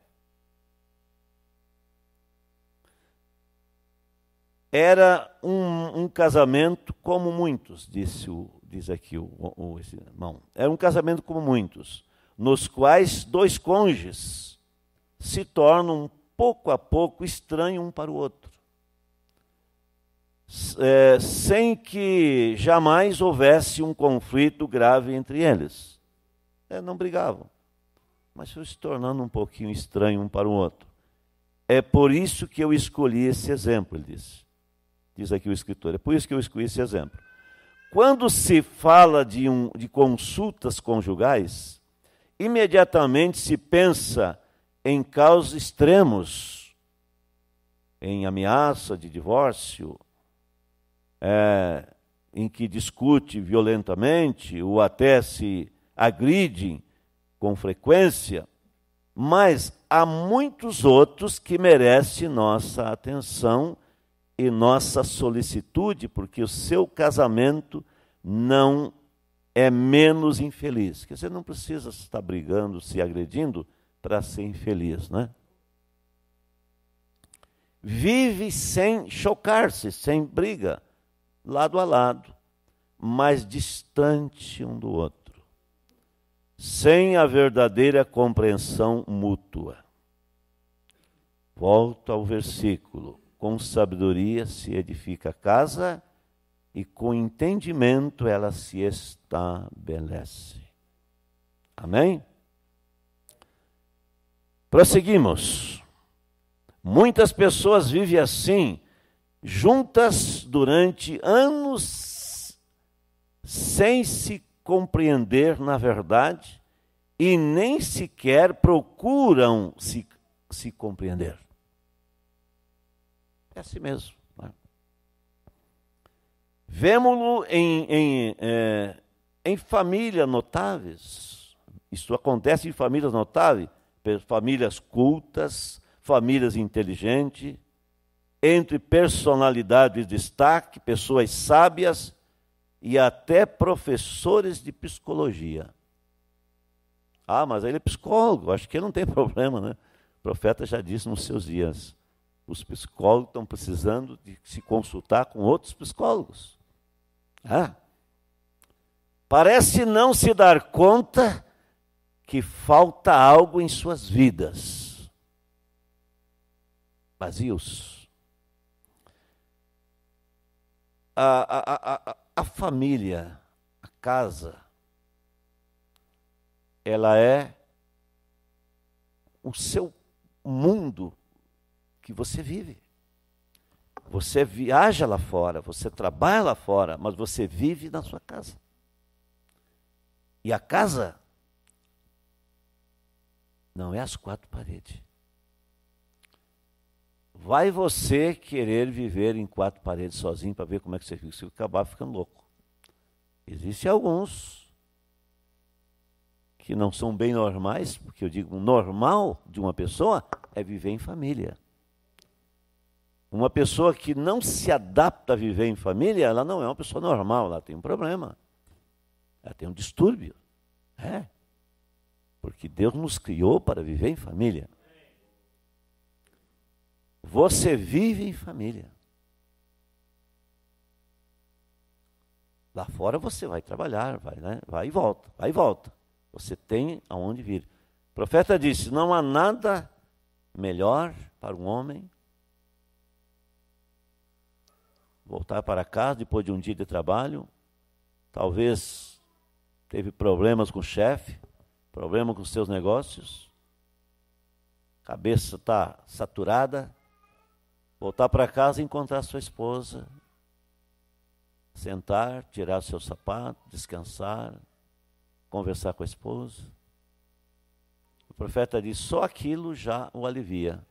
Era um, um casamento como muitos, disse o, diz aqui o, o esse irmão. Era um casamento como muitos, nos quais dois cônjuges se tornam pouco a pouco estranhos um para o outro, é, sem que jamais houvesse um conflito grave entre eles. É, não brigavam, mas foi se tornando um pouquinho estranho um para o outro. É por isso que eu escolhi esse exemplo, ele disse. Diz aqui o escritor. É por isso que eu escolhi esse exemplo. Quando se fala de, um, de consultas conjugais, imediatamente se pensa em casos extremos, em ameaça de divórcio, é, em que discute violentamente ou até se agridem com frequência, mas há muitos outros que merecem nossa atenção e nossa solicitude, porque o seu casamento não é menos infeliz. Quer dizer, não precisa estar brigando, se agredindo para ser infeliz, né? Vive sem chocar-se, sem briga, lado a lado, mas distante um do outro, sem a verdadeira compreensão mútua. Volto ao versículo com sabedoria se edifica a casa e com entendimento ela se estabelece. Amém? Prosseguimos. Muitas pessoas vivem assim, juntas durante anos, sem se compreender na verdade e nem sequer procuram se, se compreender. É assim mesmo. Né? Vemo-lo em, em, é, em famílias notáveis. Isso acontece em famílias notáveis, famílias cultas, famílias inteligentes, entre personalidades de destaque, pessoas sábias e até professores de psicologia. Ah, mas ele é psicólogo, acho que não tem problema, né? O profeta já disse nos seus dias: os psicólogos estão precisando de se consultar com outros psicólogos. Ah, parece não se dar conta que falta algo em suas vidas. Vazios. A, a, a, a família, a casa, ela é o seu mundo que você vive. Você viaja lá fora, você trabalha lá fora, mas você vive na sua casa. E a casa não é as quatro paredes. Vai você querer viver em quatro paredes sozinho para ver como é que você fica, você acabar ficando louco. Existem alguns que não são bem normais, porque eu digo, normal de uma pessoa é viver em família. Uma pessoa que não se adapta a viver em família, ela não é uma pessoa normal, ela tem um problema. Ela tem um distúrbio. É. Porque Deus nos criou para viver em família. Você vive em família. Lá fora você vai trabalhar, vai, né? vai e volta, vai e volta. Você tem aonde vir. O profeta disse: não há nada melhor para um homem voltar para casa depois de um dia de trabalho, talvez teve problemas com o chefe, problema com seus negócios, cabeça está saturada, voltar para casa e encontrar sua esposa, sentar, tirar seu sapato, descansar, conversar com a esposa. O profeta diz: só aquilo já o alivia.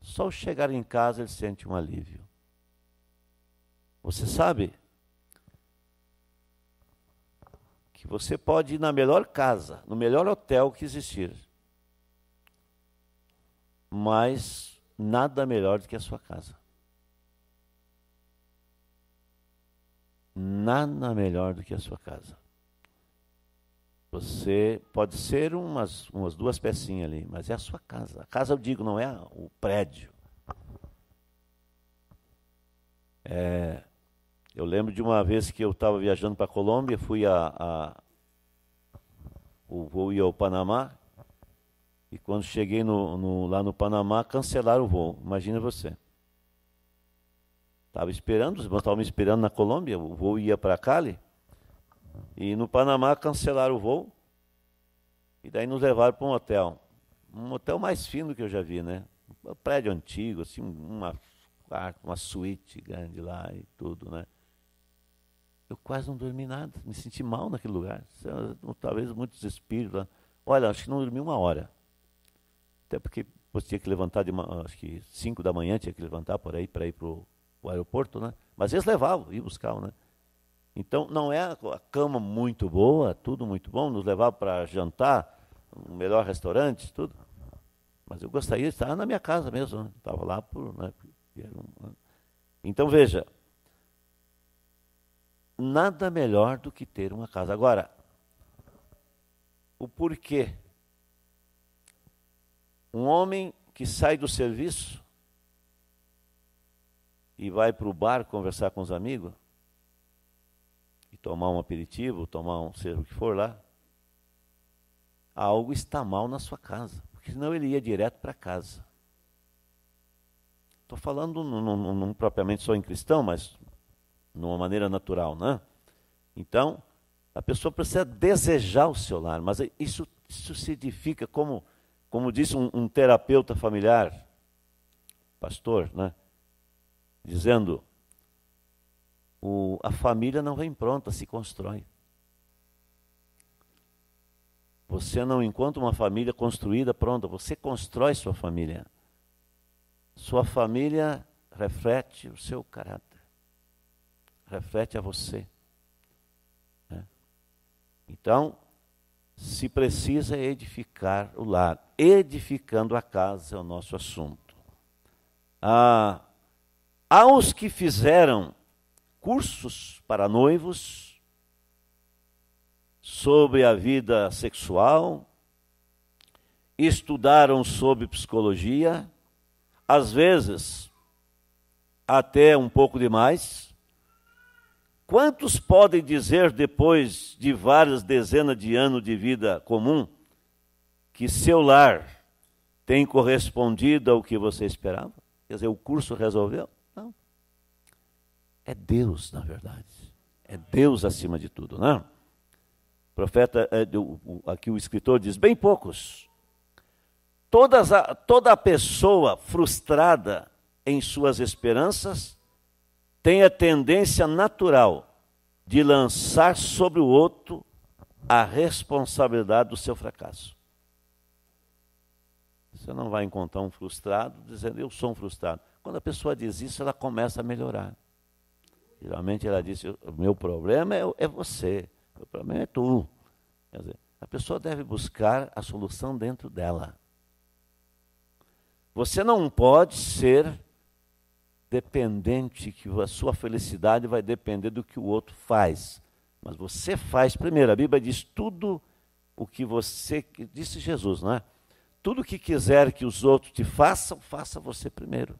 Só chegar em casa ele sente um alívio. Você sabe que você pode ir na melhor casa, no melhor hotel que existir, mas nada melhor do que a sua casa. Nada melhor do que a sua casa. Você pode ser umas, umas duas pecinhas ali, mas é a sua casa. A casa, eu digo, não é o prédio. É, eu lembro de uma vez que eu estava viajando para a Colômbia, fui a, a, o voo ia ao Panamá, e quando cheguei no, no, lá no Panamá, cancelaram o voo. Imagina você. Estava esperando, os irmãos estavam me esperando na Colômbia, o voo ia para Cali, e no Panamá cancelaram o voo, e daí nos levaram para um hotel. Um hotel mais fino que eu já vi, né? Um prédio antigo, assim, uma uma suíte grande lá e tudo, né? Eu quase não dormi nada, me senti mal naquele lugar. Talvez muitos espíritos lá. Olha, acho que não dormi uma hora. Até porque você tinha que levantar de uma, acho que 5 da manhã, tinha que levantar por aí para ir para o aeroporto, né? Mas eles levavam, iam buscar, né? Então não é a cama muito boa, tudo muito bom, nos levavam para jantar, um melhor restaurante, tudo. Mas eu gostaria de estar na minha casa mesmo, né? estava lá por, né? Então veja, nada melhor do que ter uma casa. Agora, o porquê? Um homem que sai do serviço e vai para o bar conversar com os amigos, e tomar um aperitivo, tomar um seja o que for lá, algo está mal na sua casa, porque senão ele ia direto para casa. Estou falando não propriamente só em cristão, mas numa maneira natural, né? Então, a pessoa precisa desejar o seu lar, mas isso, isso se edifica como, como disse um, um terapeuta familiar, pastor, né? Dizendo, o, a família não vem pronta, se constrói. Você não encontra uma família construída pronta, você constrói sua família. Sua família reflete o seu caráter, reflete a você. Né? Então, se precisa edificar o lar, edificando a casa é o nosso assunto. Ah, aos que fizeram cursos para noivos sobre a vida sexual, estudaram sobre psicologia, às vezes até um pouco demais. Quantos podem dizer, depois de várias dezenas de anos de vida comum, que seu lar tem correspondido ao que você esperava? Quer dizer, o curso resolveu? Não. É Deus, na verdade. É Deus acima de tudo, não? O profeta, é, aqui o escritor diz: bem poucos Todas a, toda pessoa frustrada em suas esperanças tem a tendência natural de lançar sobre o outro a responsabilidade do seu fracasso. Você não vai encontrar um frustrado dizendo eu sou um frustrado. Quando a pessoa diz isso, ela começa a melhorar. Geralmente ela diz: o meu problema é, é você, o meu problema é tu. Quer dizer, a pessoa deve buscar a solução dentro dela. Você não pode ser dependente, que a sua felicidade vai depender do que o outro faz. Mas você faz primeiro. A Bíblia diz tudo o que você. Disse Jesus, não é? Tudo o que quiser que os outros te façam, faça você primeiro.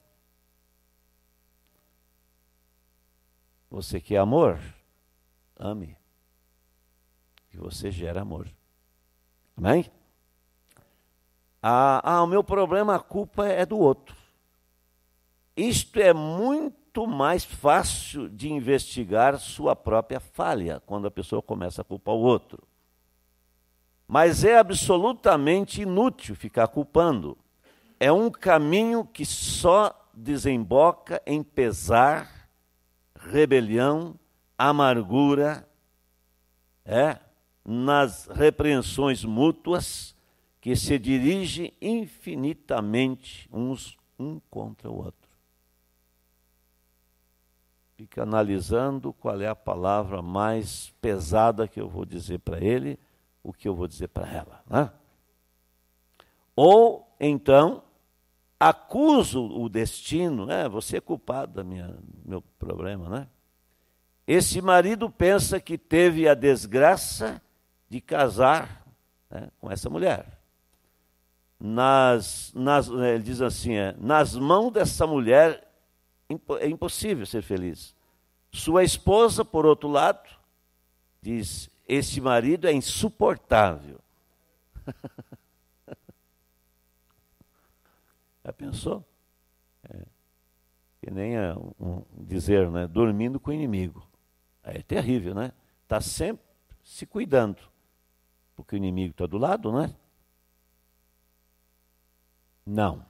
Você quer amor? Ame. Que você gera amor. Amém? Ah, ah, o meu problema, a culpa é do outro. Isto é muito mais fácil de investigar sua própria falha quando a pessoa começa a culpar o outro. Mas é absolutamente inútil ficar culpando. É um caminho que só desemboca em pesar, rebelião, amargura, é, nas repreensões mútuas que se dirigem infinitamente uns um contra o outro. Fica analisando qual é a palavra mais pesada que eu vou dizer para ele, o que eu vou dizer para ela. Né? Ou, então, acuso o destino, né? você é culpado do meu problema, né? Esse marido pensa que teve a desgraça de casar né, com essa mulher. Nas, nas, ele diz assim: é, nas mãos dessa mulher é impossível ser feliz. Sua esposa, por outro lado, diz: esse marido é insuportável. Já pensou? É, que nem é um, dizer, né? Dormindo com o inimigo. É terrível, né? Está sempre se cuidando. Porque o inimigo está do lado, né? Não.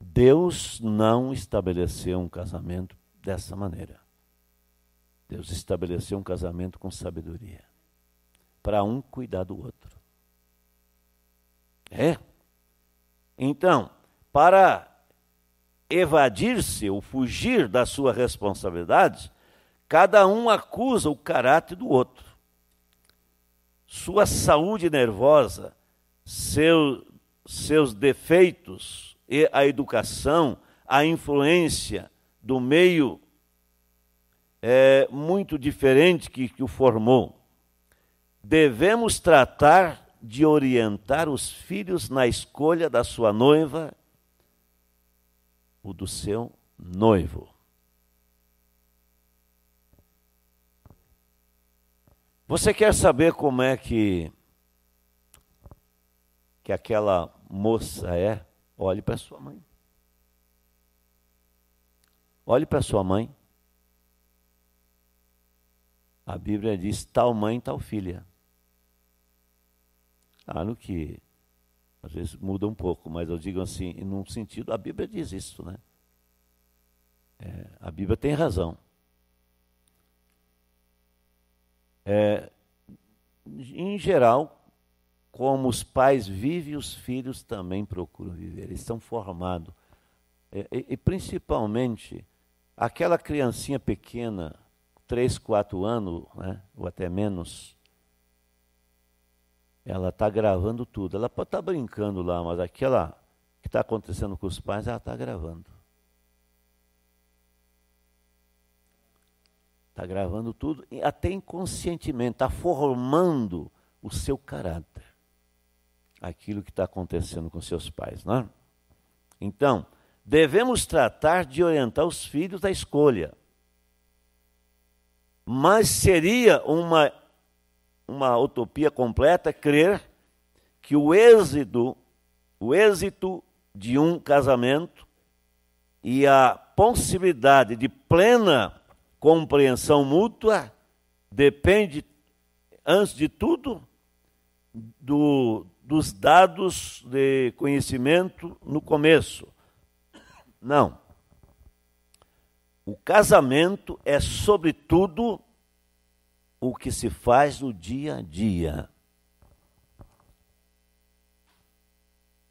Deus não estabeleceu um casamento dessa maneira. Deus estabeleceu um casamento com sabedoria. Para um cuidar do outro. É? Então, para evadir-se ou fugir da sua responsabilidade, cada um acusa o caráter do outro. Sua saúde nervosa, seu, seus defeitos e a educação, a influência do meio é, muito diferente que, que o formou. Devemos tratar de orientar os filhos na escolha da sua noiva, o do seu noivo. Você quer saber como é que que aquela moça é? Olhe para sua mãe. Olhe para sua mãe. A Bíblia diz tal mãe, tal filha. Claro que às vezes muda um pouco, mas eu digo assim, em um sentido, a Bíblia diz isso, né? É, a Bíblia tem razão. É, em geral, como os pais vivem, os filhos também procuram viver. Eles estão formados. É, e, e, principalmente, aquela criancinha pequena, 3, 4 anos, né, ou até menos, ela está gravando tudo. Ela pode estar tá brincando lá, mas aquela que está acontecendo com os pais, ela está gravando. Está gravando tudo, até inconscientemente, está formando o seu caráter. Aquilo que está acontecendo com seus pais, não é? Então, devemos tratar de orientar os filhos à escolha. Mas seria uma, uma utopia completa crer que o êxito, o êxito de um casamento e a possibilidade de plena compreensão mútua depende, antes de tudo, do, dos dados de conhecimento no começo. Não. O casamento é, sobretudo, o que se faz no dia a dia.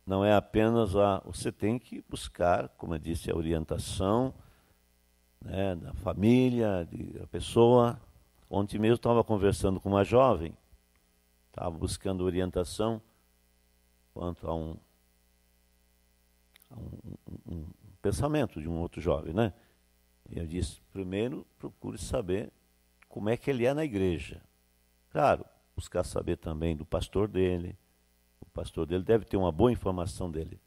Não é apenas a. Você tem que buscar, como eu disse, a orientação né, da família, da pessoa. Ontem mesmo estava conversando com uma jovem, estava buscando orientação quanto a um, a um, um, um pensamento de um outro jovem, né? Eu disse, primeiro procure saber como é que ele é na igreja. Claro, buscar saber também do pastor dele. O pastor dele deve ter uma boa informação dele.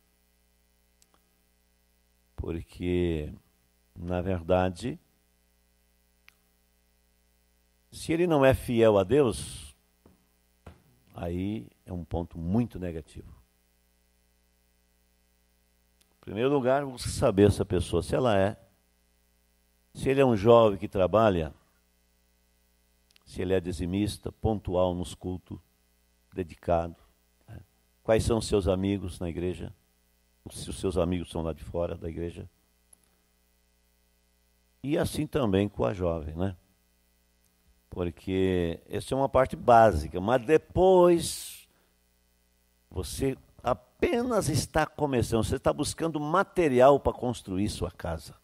Porque na verdade, se ele não é fiel a Deus, aí é um ponto muito negativo. Primeiro lugar, você saber essa pessoa, se ela é Se ele é um jovem que trabalha, se ele é dizimista, pontual nos cultos, dedicado. Né? Quais são os seus amigos na igreja? Se os seus amigos são lá de fora da igreja. E assim também com a jovem, né? Porque essa é uma parte básica, mas depois você apenas está começando, você está buscando material para construir sua casa.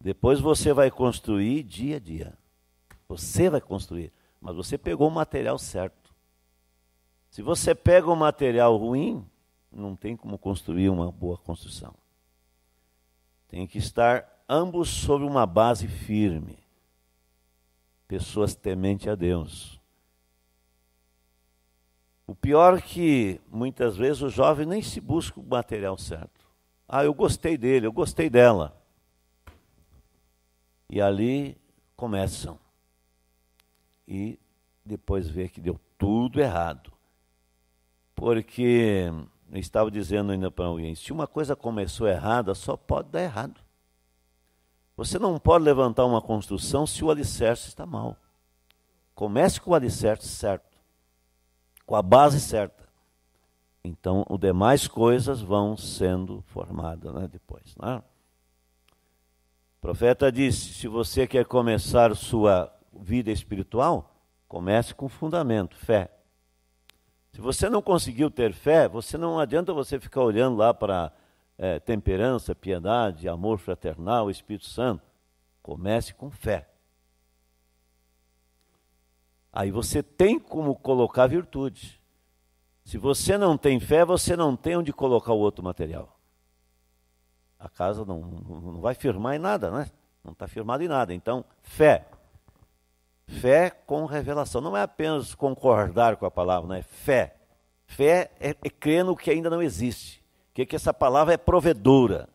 Depois você vai construir dia a dia. Você vai construir, mas você pegou o material certo. Se você pega o material ruim, não tem como construir uma boa construção. Tem que estar ambos sobre uma base firme. Pessoas tementes a Deus. O pior é que muitas vezes o jovem nem se busca o material certo. Ah, eu gostei dele, eu gostei dela. E ali começam. E depois vê que deu tudo errado. Porque eu estava dizendo ainda para alguém, se uma coisa começou errada, só pode dar errado. Você não pode levantar uma construção se o alicerce está mal. Comece com o alicerce certo, com a base certa. Então, as demais coisas vão sendo formadas né, depois. Né? O profeta disse: se você quer começar sua vida espiritual, comece com fundamento, fé. Se você não conseguiu ter fé, você não adianta você ficar olhando lá para é, temperança, piedade, amor fraternal, Espírito Santo. Comece com fé. Aí você tem como colocar virtude. Se você não tem fé, você não tem onde colocar o outro material. A casa não, não vai firmar em nada, né? Não está firmado em nada. Então, fé. Fé com revelação. Não é apenas concordar com a palavra, não é fé. Fé é, é crer no que ainda não existe que, que essa palavra é provedora.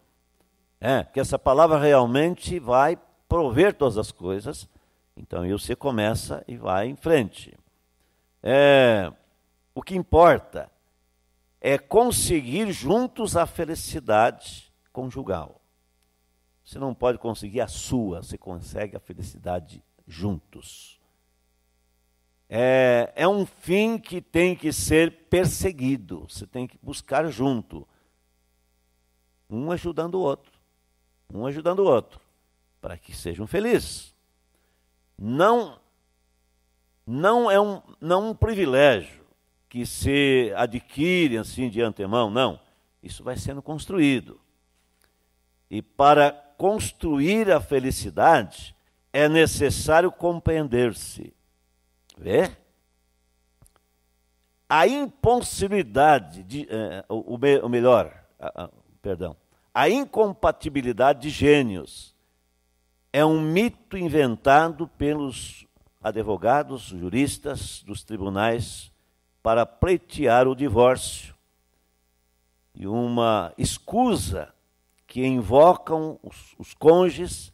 É, que essa palavra realmente vai prover todas as coisas. Então você começa e vai em frente. É, o que importa é conseguir juntos a felicidade conjugal. Você não pode conseguir a sua, você consegue a felicidade juntos. É, é um fim que tem que ser perseguido, você tem que buscar junto. Um ajudando o outro. Um ajudando o outro. Para que sejam felizes. Não, não é um, não um privilégio que se adquire assim de antemão, não. Isso vai sendo construído. E para construir a felicidade, é necessário compreender-se. Vê? A impossibilidade de. Eh, o, o, melhor, perdão, a incompatibilidade de gênios é um mito inventado pelos advogados, juristas dos tribunais para pleitear o divórcio e uma escusa que invocam os, os cônjuges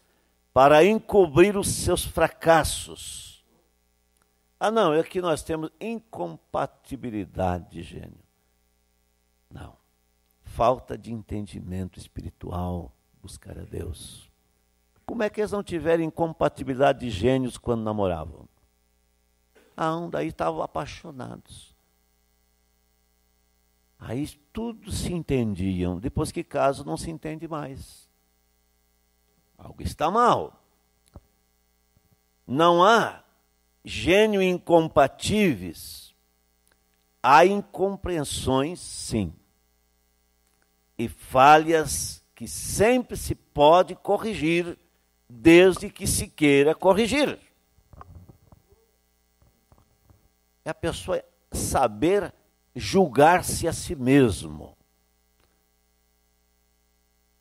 para encobrir os seus fracassos. Ah, não, é que nós temos incompatibilidade de gênio. Não falta de entendimento espiritual, buscar a Deus. Como é que eles não tiveram incompatibilidade de gênios quando namoravam? Ah, um daí estavam apaixonados. Aí tudo se entendiam. Depois que casam, não se entende mais. Algo está mal. Não há gênio incompatíveis. Há incompreensões, sim e falhas que sempre se pode corrigir, desde que se queira corrigir. É a pessoa saber julgar-se a si mesmo.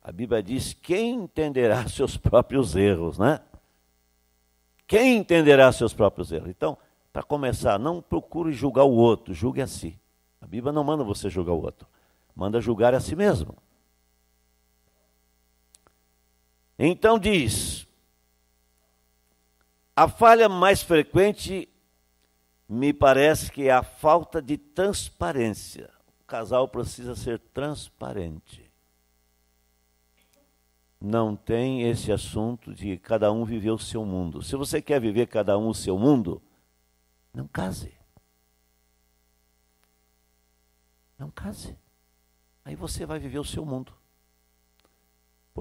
A Bíblia diz: quem entenderá seus próprios erros, né? Quem entenderá seus próprios erros? Então, para começar, não procure julgar o outro, julgue a si. A Bíblia não manda você julgar o outro manda julgar a si mesmo. Então diz: a falha mais frequente me parece que é a falta de transparência. O casal precisa ser transparente. não tem esse assunto de cada um viver o seu mundo. Se você quer viver cada um o seu mundo, não case. Não case. Aí você vai viver o seu mundo.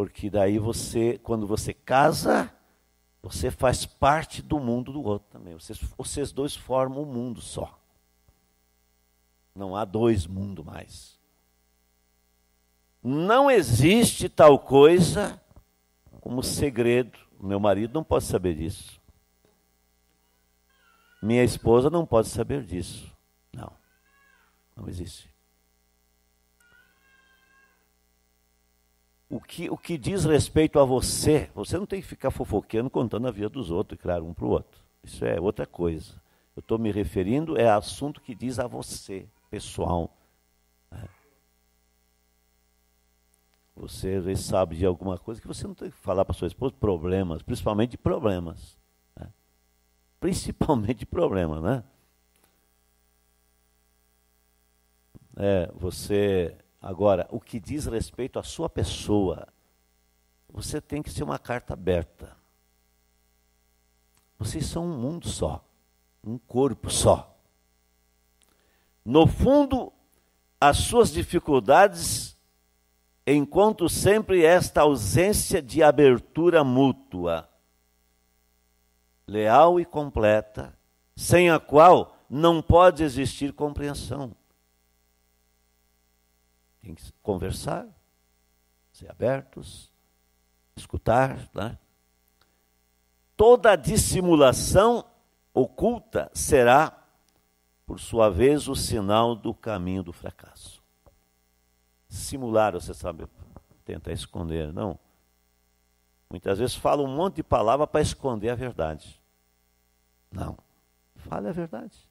Porque daí você, quando você casa, você faz parte do mundo do outro também. Vocês, vocês dois formam um mundo só. Não há dois mundos mais. Não existe tal coisa como segredo. Meu marido não pode saber disso. Minha esposa não pode saber disso. Não. Não existe. O que, o que diz respeito a você, você não tem que ficar fofoqueando contando a vida dos outros, claro, um para o outro. Isso é outra coisa. Eu estou me referindo é assunto que diz a você, pessoal. Né? Você sabe de alguma coisa que você não tem que falar para sua esposa, problemas, principalmente problemas. Né? Principalmente problemas, né? É, você Agora, o que diz respeito à sua pessoa, você tem que ser uma carta aberta. Vocês são um mundo só, um corpo só. No fundo, as suas dificuldades encontram sempre esta ausência de abertura mútua, leal e completa, sem a qual não pode existir compreensão. Tem que conversar, ser abertos, escutar. Né? Toda dissimulação oculta será, por sua vez, o sinal do caminho do fracasso. Simular, você sabe, tenta esconder, não. Muitas vezes fala um monte de palavra para esconder a verdade. Não. Fale a verdade.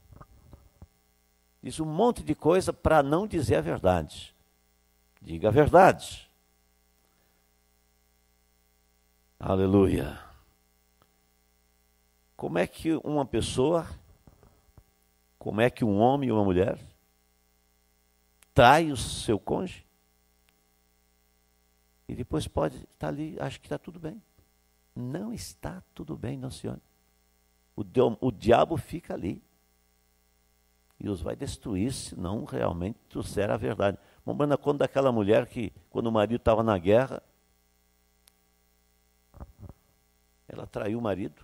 Diz um monte de coisa para não dizer a verdade. Diga a verdade. Aleluia. Como é que uma pessoa, como é que um homem e uma mulher trai o seu cônjuge e depois pode estar ali, acho que está tudo bem. Não está tudo bem, não, senhor. O, o diabo fica ali e os vai destruir se não realmente trouxer a verdade. Vamos conta daquela mulher que, quando o marido estava na guerra, ela traiu o marido.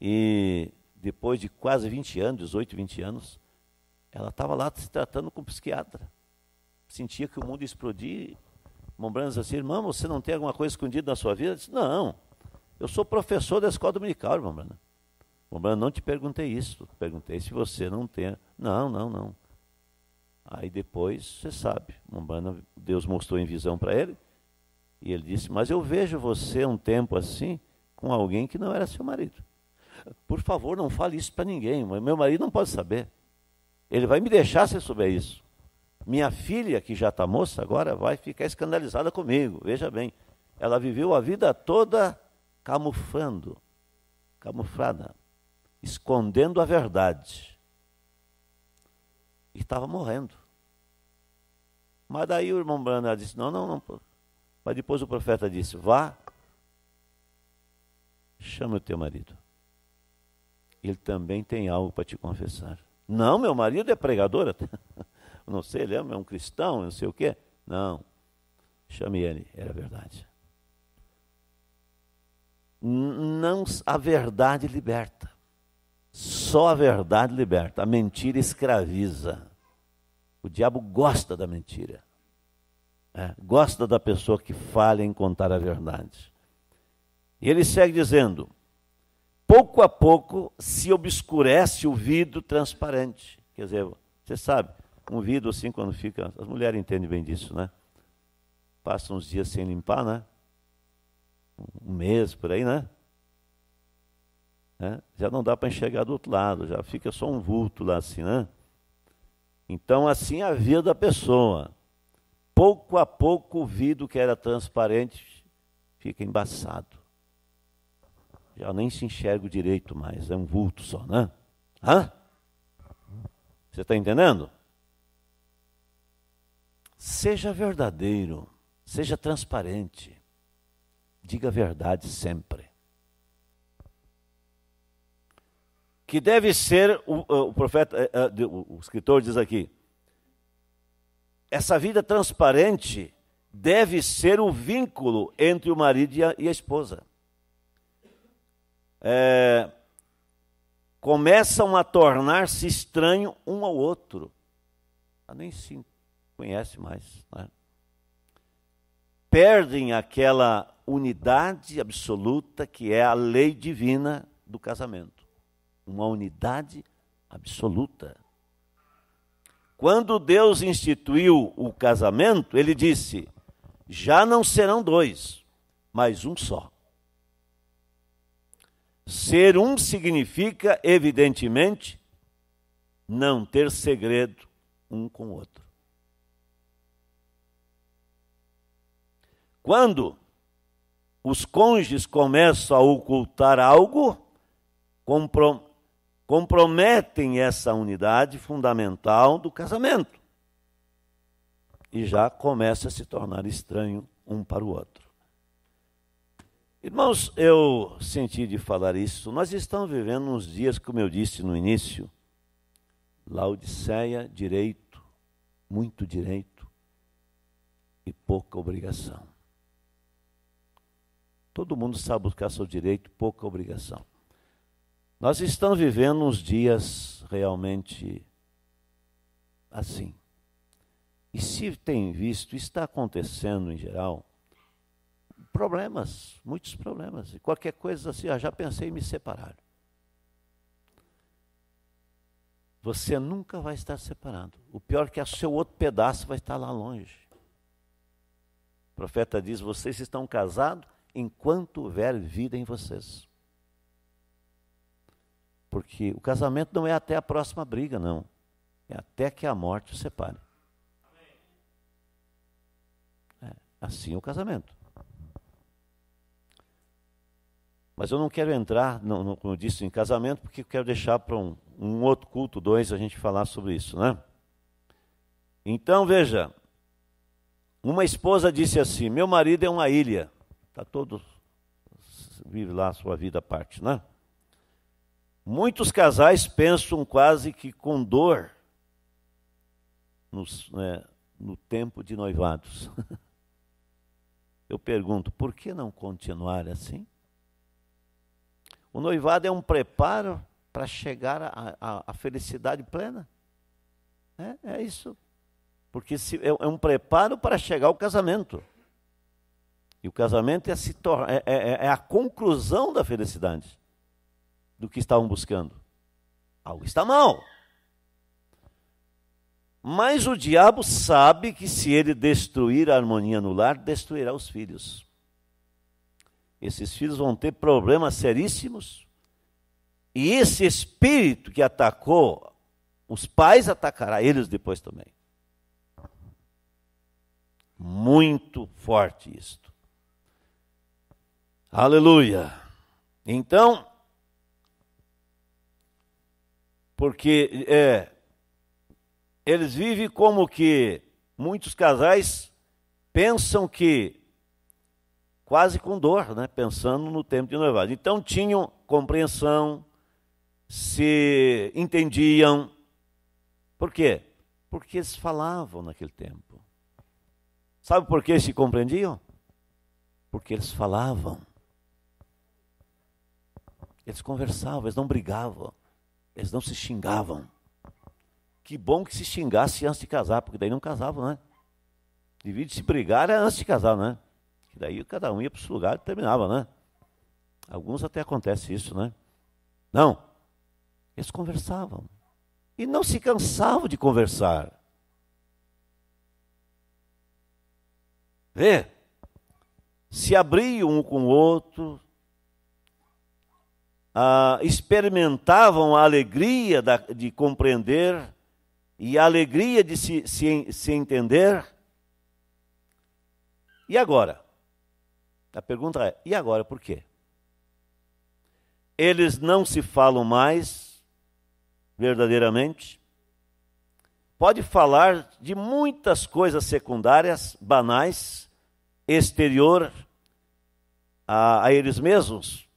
E depois de quase 20 anos, 18, 20 anos, ela estava lá se tratando com psiquiatra. Sentia que o mundo ia explodir. Mombrana disse assim, irmão, você não tem alguma coisa escondida na sua vida? Eu disse, não, eu sou professor da escola dominical, irmão Brana. Mombrana, não te perguntei isso. Perguntei se você não tem. Não, não, não. Aí depois, você sabe, Deus mostrou em visão para ele, e ele disse: Mas eu vejo você um tempo assim com alguém que não era seu marido. Por favor, não fale isso para ninguém, meu marido não pode saber. Ele vai me deixar se souber isso. Minha filha, que já está moça agora, vai ficar escandalizada comigo. Veja bem, ela viveu a vida toda camuflando, camuflada, escondendo a verdade e estava morrendo. Mas daí o irmão Branham disse: Não, não, não. Mas depois o profeta disse: Vá, chama o teu marido. Ele também tem algo para te confessar. Não, meu marido é pregador. não sei, ele é um cristão, não sei o quê. Não, chame ele, era verdade. Não, a verdade liberta. Só a verdade liberta. A mentira escraviza. O diabo gosta da mentira. É, gosta da pessoa que falha em contar a verdade. E ele segue dizendo: pouco a pouco se obscurece o vidro transparente. Quer dizer, você sabe, um vidro assim quando fica. As mulheres entendem bem disso, né? Passa uns dias sem limpar, né? Um mês por aí, né? né? já não dá para enxergar do outro lado, já fica só um vulto lá assim, né? Então, assim a vida da pessoa. Pouco a pouco o vidro que era transparente fica embaçado. Já nem se enxerga direito mais, é um vulto só, né? Hã? Você está entendendo? Seja verdadeiro, Seja transparente. Diga a verdade sempre. Que deve ser, o, o profeta, eh, eh, o escritor diz aqui, essa vida transparente deve ser o vínculo entre o marido e a, e a esposa. É, começam a tornar-se estranho um ao outro. Ah, nem se conhece mais. Né? Perdem aquela unidade absoluta que é a lei divina do casamento. Uma unidade absoluta. Quando Deus instituiu o casamento, ele disse: já não serão dois, mas um só. Ser um significa, evidentemente, não ter segredo um com o outro. Quando os cônjuges começam a ocultar algo, comprometem essa unidade fundamental do casamento. E já começa a se tornar estranho um para o outro. Irmãos, eu senti de falar isso. Nós estamos vivendo uns dias, como eu disse no início, Laodiceia, direito, muito direito e pouca obrigação. Todo mundo sabe buscar seu direito, pouca obrigação. Nós estamos vivendo uns dias realmente assim. E se tem visto, está acontecendo em geral, problemas, muitos problemas. E qualquer coisa assim, ah, já pensei em me separar. Você nunca vai estar separado. O pior é que o seu outro pedaço vai estar lá longe. O profeta diz: vocês estão casados enquanto houver vida em vocês. Porque o casamento não é até a próxima briga, não. É até que a morte os separe. É, assim é o casamento. Mas eu não quero entrar, no, como eu disse, em casamento, porque eu quero deixar para um, um outro culto, dois, a gente falar sobre isso, né? Então, veja, uma esposa disse assim: Meu marido é uma ilha, está todo, vive lá a sua vida à parte, né? Muitos casais pensam quase que com dor nos, né, no tempo de noivados. Eu pergunto, por que não continuar assim? O noivado é um preparo para chegar à felicidade plena. É, é isso. Porque se, é, é, um preparo para chegar ao casamento. E o casamento é, se é, é, é a conclusão da felicidade do que estavam buscando. Algo está mal. Mas o diabo sabe que se ele destruir a harmonia no lar, destruirá os filhos esses filhos vão ter problemas seríssimos. E esse espírito que atacou os pais atacará eles depois também. Muito forte isto. Aleluia. Então, porque é, eles vivem como que muitos casais pensam que quase com dor, né? pensando no tempo de noivado. Então tinham compreensão, se entendiam. Por quê? Porque eles falavam naquele tempo. Sabe por que se compreendiam? Porque eles falavam. Eles conversavam, eles não brigavam, eles não se xingavam. Que bom que se xingasse antes de casar, porque daí não casavam, né? Devia de se brigar antes de casar, né? Que daí cada um ia para o seu lugar e terminava, né? Alguns até acontece isso, né? Não. Eles conversavam. E não se cansavam de conversar. Vê? Se abriam um com o outro, ah, experimentavam a alegria da, de compreender e a alegria de se, se, se entender. E agora? A pergunta é: e agora por quê? Eles não se falam mais verdadeiramente. Pode falar de muitas coisas secundárias, banais, exterior a, a eles mesmos,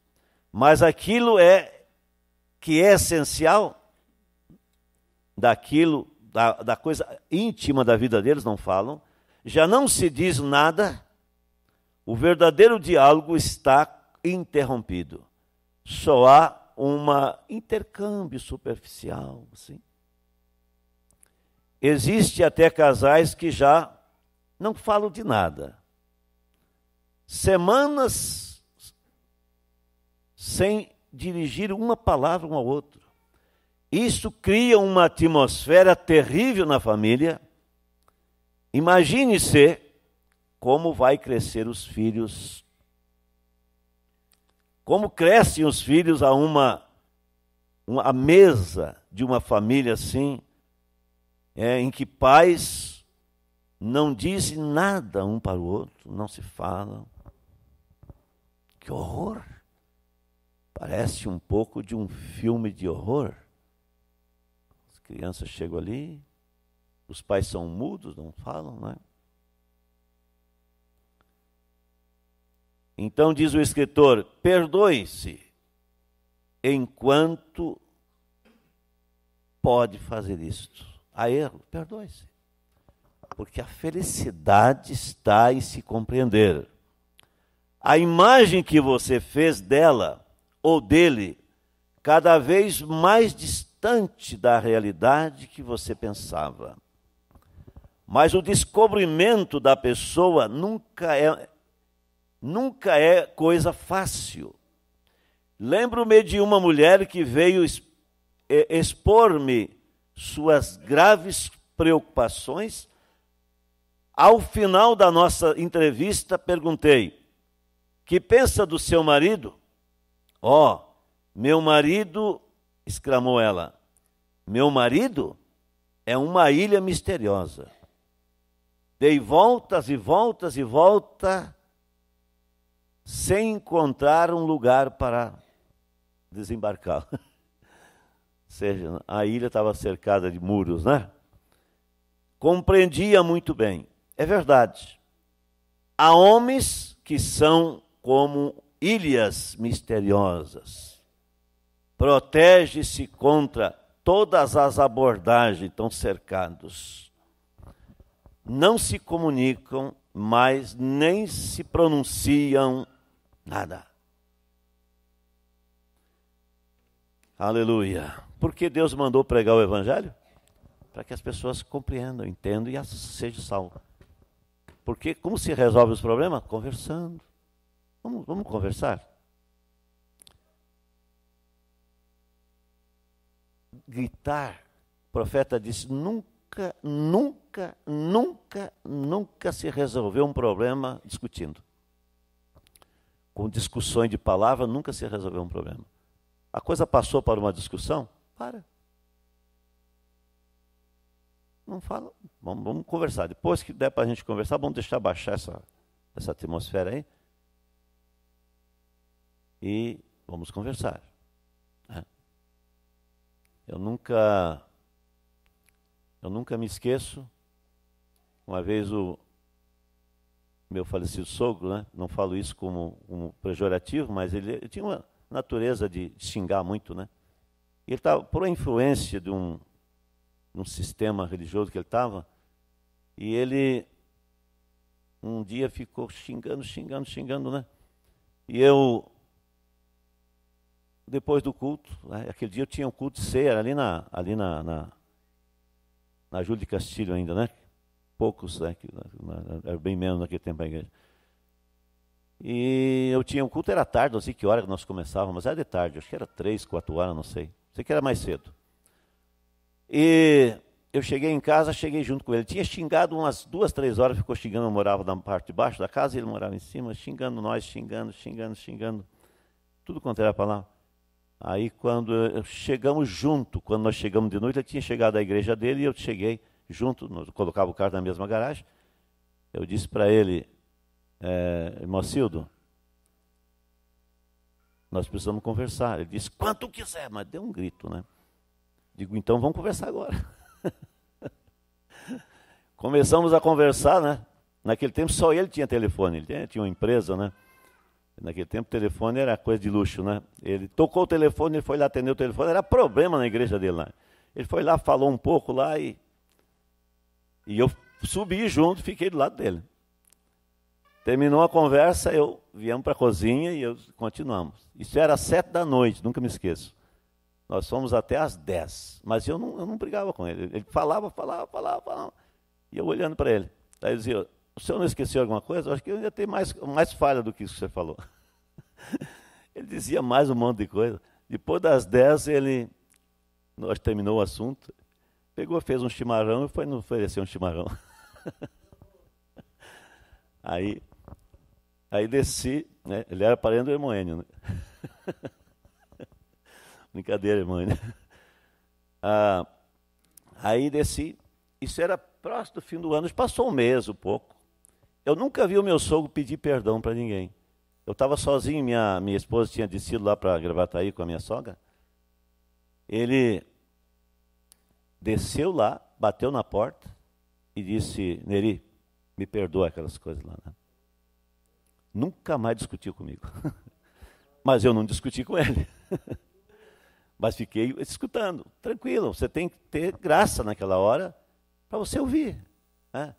mas aquilo é que é essencial daquilo, da, da coisa íntima da vida deles, não falam, já não se diz nada, o verdadeiro diálogo está interrompido. Só há um intercâmbio superficial, assim. Existe até casais que já não falam de nada. Semanas sem dirigir uma palavra um ao outro. Isso cria uma atmosfera terrível na família. Imagine-se como vai crescer os filhos. Como crescem os filhos a uma, uma a mesa de uma família assim, é, em que pais não dizem nada um para o outro, não se falam. Que horror! Parece um pouco de um filme de horror. As crianças chegam ali, os pais são mudos, não falam, não é? Então diz o escritor: perdoe-se enquanto pode fazer isto. Há erro, perdoe-se. Porque a felicidade está em se compreender. A imagem que você fez dela ou dele, cada vez mais distante da realidade que você pensava. Mas o descobrimento da pessoa nunca é, nunca é coisa fácil. Lembro-me de uma mulher que veio expor-me suas graves preocupações. Ao final da nossa entrevista, perguntei: Que pensa do seu marido? Ó, oh, meu marido, exclamou ela, meu marido é uma ilha misteriosa. Dei voltas e voltas e voltas sem encontrar um lugar para desembarcar. Ou seja, a ilha estava cercada de muros, né? Compreendia muito bem. É verdade. Há homens que são como ilhas misteriosas. Protege-se contra todas as abordagens, estão cercados. Não se comunicam, mas nem se pronunciam Nada. Aleluia. Por que Deus mandou pregar o Evangelho? Para que as pessoas compreendam, entendam e sejam salvas. Porque como se resolve os problemas? Conversando. Vamos, vamos conversar. Gritar. O profeta disse: nunca, nunca, nunca, nunca se resolveu um problema discutindo com discussões de palavra, nunca se resolveu um problema. A coisa passou para uma discussão? Para. Não fala. Vamos, vamos conversar. Depois que der para a gente conversar, vamos deixar baixar essa, essa atmosfera aí. E vamos conversar. Né? Eu nunca. Eu nunca me esqueço. Uma vez o, meu falecido sogro, né? não falo isso como, como pejorativo, mas ele, ele, tinha uma natureza de xingar muito. Né? Ele estava, por influência de um, um sistema religioso que ele estava, e ele um dia ficou xingando, xingando, xingando, né? E eu, depois do culto, né? aquele dia eu tinha um culto de ceia ali na, ali na, na, na Júlia de Castilho ainda, né? poucos, né, era bem menos naquele tempo a igreja. E eu tinha um culto, era tarde, não sei que hora que nós começávamos, mas era de tarde, acho que era três, quatro horas, não sei. Sei que era mais cedo. E eu cheguei em casa, cheguei junto com ele. Tinha xingado umas duas, três horas, ficou xingando, eu morava na parte de baixo da casa, ele morava em cima, xingando nós, xingando, xingando, xingando. Tudo quanto era palavra. Aí quando chegamos junto, quando nós chegamos de noite, ele tinha chegado à igreja dele e eu cheguei junto, colocava o carro na mesma garagem. Eu disse para ele, é, Mocildo, nós precisamos conversar. Ele disse, quanto quiser, mas deu um grito, né? Digo, então vamos conversar agora. Começamos a conversar, né? naquele tempo só ele tinha telefone, ele tinha uma empresa, né? Naquele tempo o telefone era coisa de luxo, né? Ele tocou o telefone, ele foi lá atender o telefone, era problema na igreja dele lá. Ele foi lá, falou um pouco lá e, e eu subi junto, fiquei do lado dele. Terminou a conversa, eu viemos para a cozinha e eu continuamos. Isso era sete da noite, nunca me esqueço. Nós fomos até às dez, mas eu não, eu não brigava com ele. Ele falava, falava, falava, falava. E eu olhando para ele. Aí ele dizia, o senhor não esqueceu alguma coisa? Eu acho que eu ia ter mais, mais falha do que isso que você falou. ele dizia mais um monte de coisa. Depois das dez, ele, nós terminou o assunto, pegou, fez um chimarrão e foi nos oferecer um chimarrão. aí, aí desci, né? ele era parente do Hermônio. Né? Brincadeira, Hermônio. Ah, aí desci, isso era próximo do fim do ano, passou um mês, um pouco. Eu nunca vi o meu sogro pedir perdão para ninguém. Eu estava sozinho, minha, minha esposa tinha descido lá para Gravataí com a minha sogra. Ele desceu lá, bateu na porta e disse: Neri, me perdoa aquelas coisas lá. Né? Nunca mais discutiu comigo. Mas eu não discuti com ele. Mas fiquei escutando, tranquilo. Você tem que ter graça naquela hora para você ouvir. Né?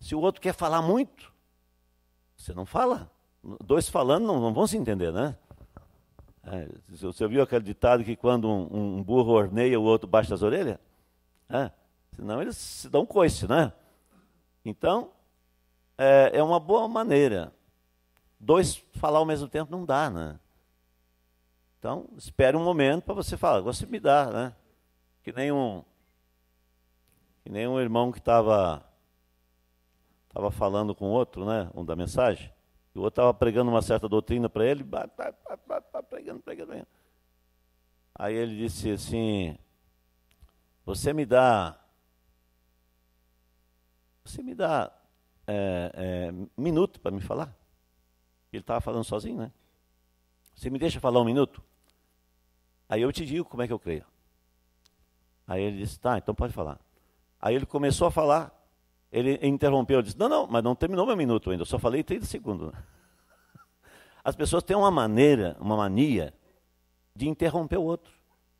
Se o outro quer falar muito, você não fala. Dois falando não, não vão se entender, né? É, você viu aquele ditado que quando um, um, burro orneia, o outro baixa as orelhas? É, senão eles se dão coice, né? Então, é, é uma boa maneira. Dois falar ao mesmo tempo não dá, né? Então, espere um momento para você falar. Você me dá, né? Que nem um, que nem um irmão que estava estava falando com outro, né, um da mensagem, e o outro estava pregando uma certa doutrina para ele, bah, bah, bah, pregando, pregando, pregando. Aí ele disse assim: Você me dá, você me dá é, é, minuto para me falar? Ele estava falando sozinho, né? Você me deixa falar um minuto? Aí eu te digo como é que eu creio. Aí ele disse: Tá, então pode falar. Aí ele começou a falar, ele interrompeu, disse: Não, não, mas não terminou meu minuto ainda, eu só falei 30 segundos. As pessoas têm uma maneira, uma mania de interromper o outro,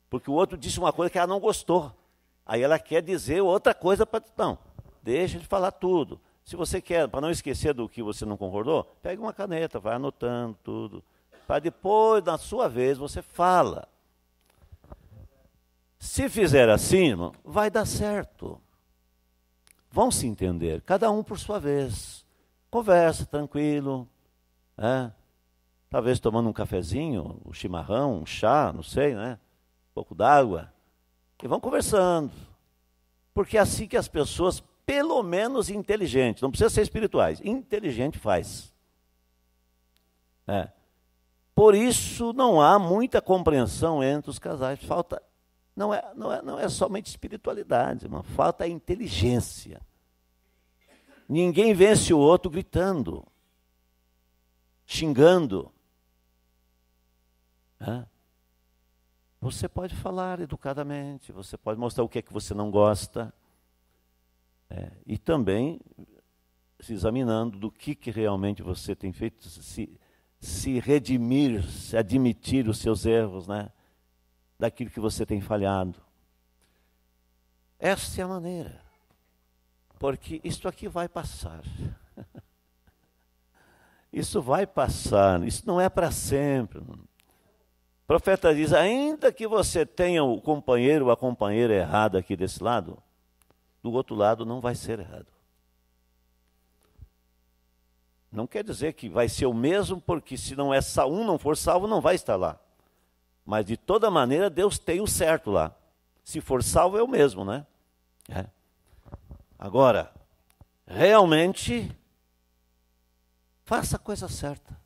porque o outro disse uma coisa que ela não gostou. Aí ela quer dizer outra coisa para. Não, deixa de falar tudo. Se você quer, para não esquecer do que você não concordou, pega uma caneta, vai anotando tudo. Para depois, na sua vez, você fala. Se fizer assim, irmão, vai dar certo vão se entender, cada um por sua vez. Conversa tranquilo, né? talvez tomando um cafezinho, um chimarrão, um chá, não sei, né? Um pouco d'água. E vão conversando. Porque é assim que as pessoas, pelo menos inteligentes, não precisa ser espirituais, inteligente faz. É. Por isso não há muita compreensão entre os casais. Falta não é, não é, não é somente espiritualidade, falta inteligência. Ninguém vence o outro gritando, xingando. Você pode falar educadamente, você pode mostrar o que é que você não gosta. É, e também se examinando do que, que realmente você tem feito, se, se redimir, se admitir os seus erros, né? Daquilo que você tem falhado. Esta é a maneira. Porque isto aqui vai passar. Isso vai passar, isso não é para sempre. O profeta diz: ainda que você tenha o companheiro ou a companheira errada aqui desse lado, do outro lado não vai ser errado. Não quer dizer que vai ser o mesmo, porque se não é um não for salvo, não vai estar lá. Mas de toda maneira, Deus tem o certo lá. Se for salvo, é o mesmo, né? É. Agora, realmente, faça a coisa certa.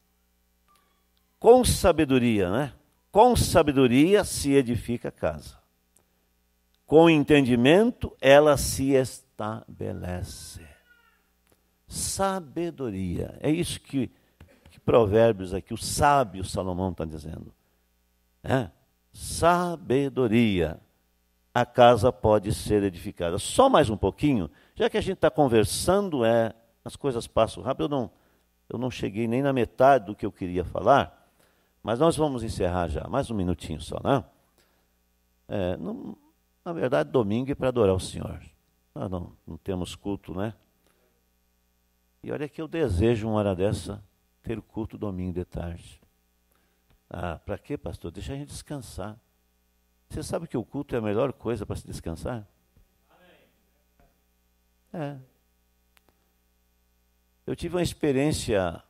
Com sabedoria, né? Com sabedoria se edifica a casa. Com entendimento, ela se estabelece. Sabedoria. É isso que, que Provérbios aqui, o sábio Salomão está dizendo. É? Sabedoria. A casa pode ser edificada. Só mais um pouquinho. Já que a gente está conversando, é, as coisas passam rápido. Eu não, eu não cheguei nem na metade do que eu queria falar, mas nós vamos encerrar já, mais um minutinho só, né? É, não, na verdade, domingo é para adorar o Senhor. Nós não, não temos culto, né? E olha que eu desejo uma hora dessa ter culto domingo de tarde. Ah, para quê, pastor? Deixa a gente descansar. Você sabe que o culto é a melhor coisa para se descansar? É. Eu tive uma experiência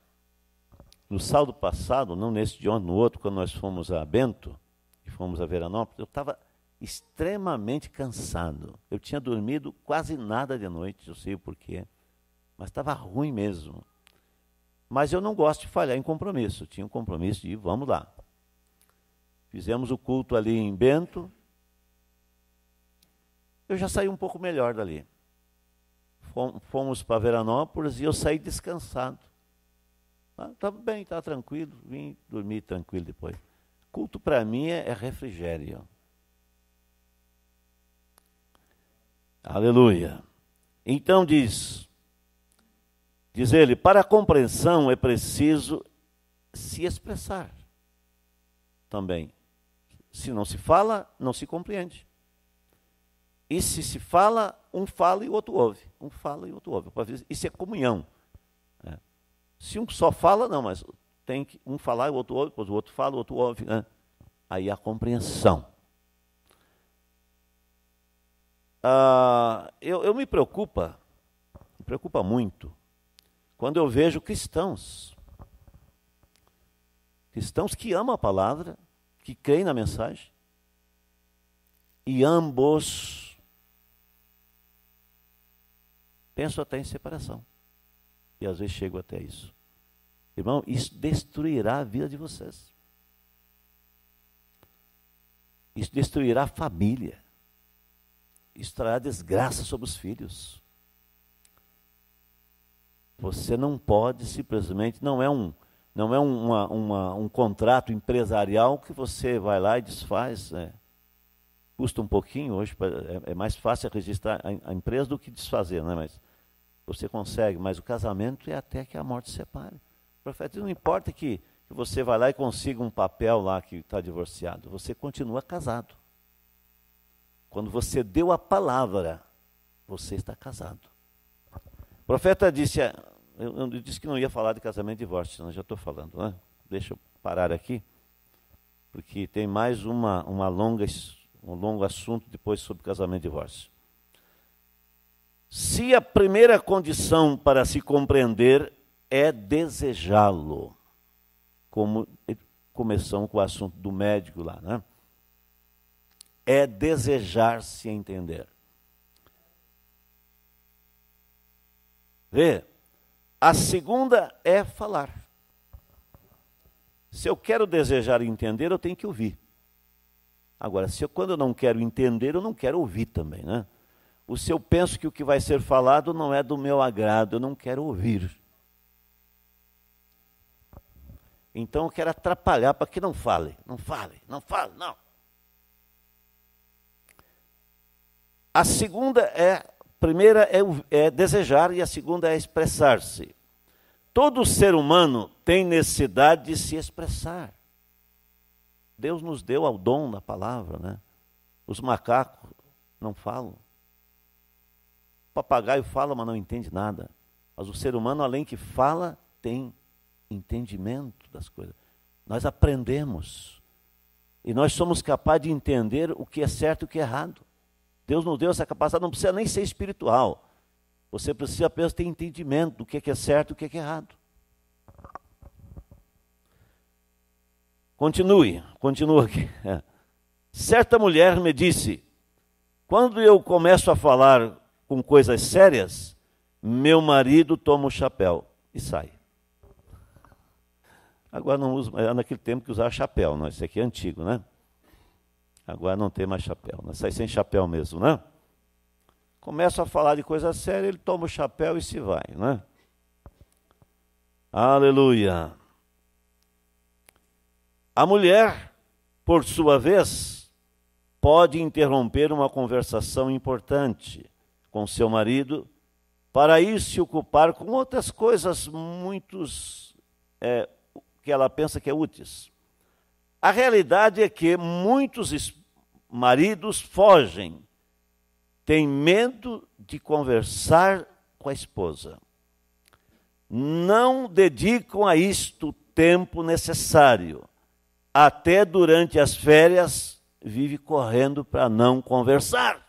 no sábado passado, não nesse de ontem, no outro, quando nós fomos a Bento e fomos a Veranópolis, eu estava extremamente cansado. Eu tinha dormido quase nada de noite, eu sei o porquê, mas estava ruim mesmo. Mas eu não gosto de falhar em compromisso. Tinha um compromisso de ir, vamos lá. Fizemos o culto ali em Bento. Eu já saí um pouco melhor dali. Fomos para Veranópolis e eu saí descansado. Estava ah, bem, estava tranquilo, vim dormir tranquilo depois. Culto para mim é, é refrigério. Aleluia. Então diz, diz ele, para a compreensão é preciso se expressar também. Se não se fala, não se compreende. E se se fala, um fala e o outro ouve. Um fala e o outro ouve. Isso é comunhão. É. Se um só fala, não, mas tem que um falar e o outro ouve, depois o outro fala, o outro ouve. Né? Aí a compreensão. Ah, eu, eu me preocupa, me preocupa muito, quando eu vejo cristãos, cristãos que amam a palavra, que creem na mensagem, e ambos pensam até em separação. E às vezes chego até isso. Irmão, isso destruirá a vida de vocês. Isso destruirá a família isso trará desgraça sobre os filhos. Você não pode simplesmente, não é um, não é uma, uma, um contrato empresarial que você vai lá e desfaz. É. Custa um pouquinho hoje, é, é mais fácil registrar a, empresa do que desfazer, né? mas você consegue. Mas o casamento é até que a morte separe. Profeta não importa que, que você vai lá e consiga um papel lá que está divorciado, você continua casado. Quando você deu a palavra, você está casado. Profeta disse, eu, disse que não ia falar de casamento e divórcio, senão já estou falando, né? Deixa eu parar aqui, porque tem mais uma, uma longa, um longo assunto depois sobre casamento e divórcio. Se a primeira condição para se compreender é desejá-lo, como começamos com o assunto do médico lá, né? é desejar se entender. Vê, a segunda é falar. Se eu quero desejar entender, eu tenho que ouvir. Agora, se eu, quando eu não quero entender, eu não quero ouvir também, né? O se eu penso que o que vai ser falado não é do meu agrado, eu não quero ouvir. Então eu quero atrapalhar para que não fale, não fale, não fale, não. A segunda é, primeira é, é desejar e a segunda é expressar-se. Todo ser humano tem necessidade de se expressar. Deus nos deu ao dom da palavra, né? Os macacos não falam. O papagaio fala, mas não entende nada. Mas o ser humano, além que fala, tem entendimento das coisas. Nós aprendemos. E nós somos capazes de entender o que é certo e o que é errado. Deus nos deu essa capacidade, não precisa nem ser espiritual. Você precisa apenas ter entendimento do que é certo e o que é errado. Continue, continua aqui. É. Certa mulher me disse: quando eu começo a falar com coisas sérias, meu marido toma o chapéu e sai. Agora não uso, era naquele tempo que usava chapéu, não, isso aqui é antigo, né? Agora não tem mais chapéu, né? sai sem chapéu mesmo, né? Começa a falar de coisa séria, ele toma o chapéu e se vai, né? Aleluia. A mulher, por sua vez, pode interromper uma conversação importante com seu marido para ir se ocupar com outras coisas muitos é, que ela pensa que é úteis. A realidade é que muitos maridos fogem, têm medo de conversar com a esposa. Não dedicam a isto o tempo necessário. Até durante as férias vive correndo para não conversar.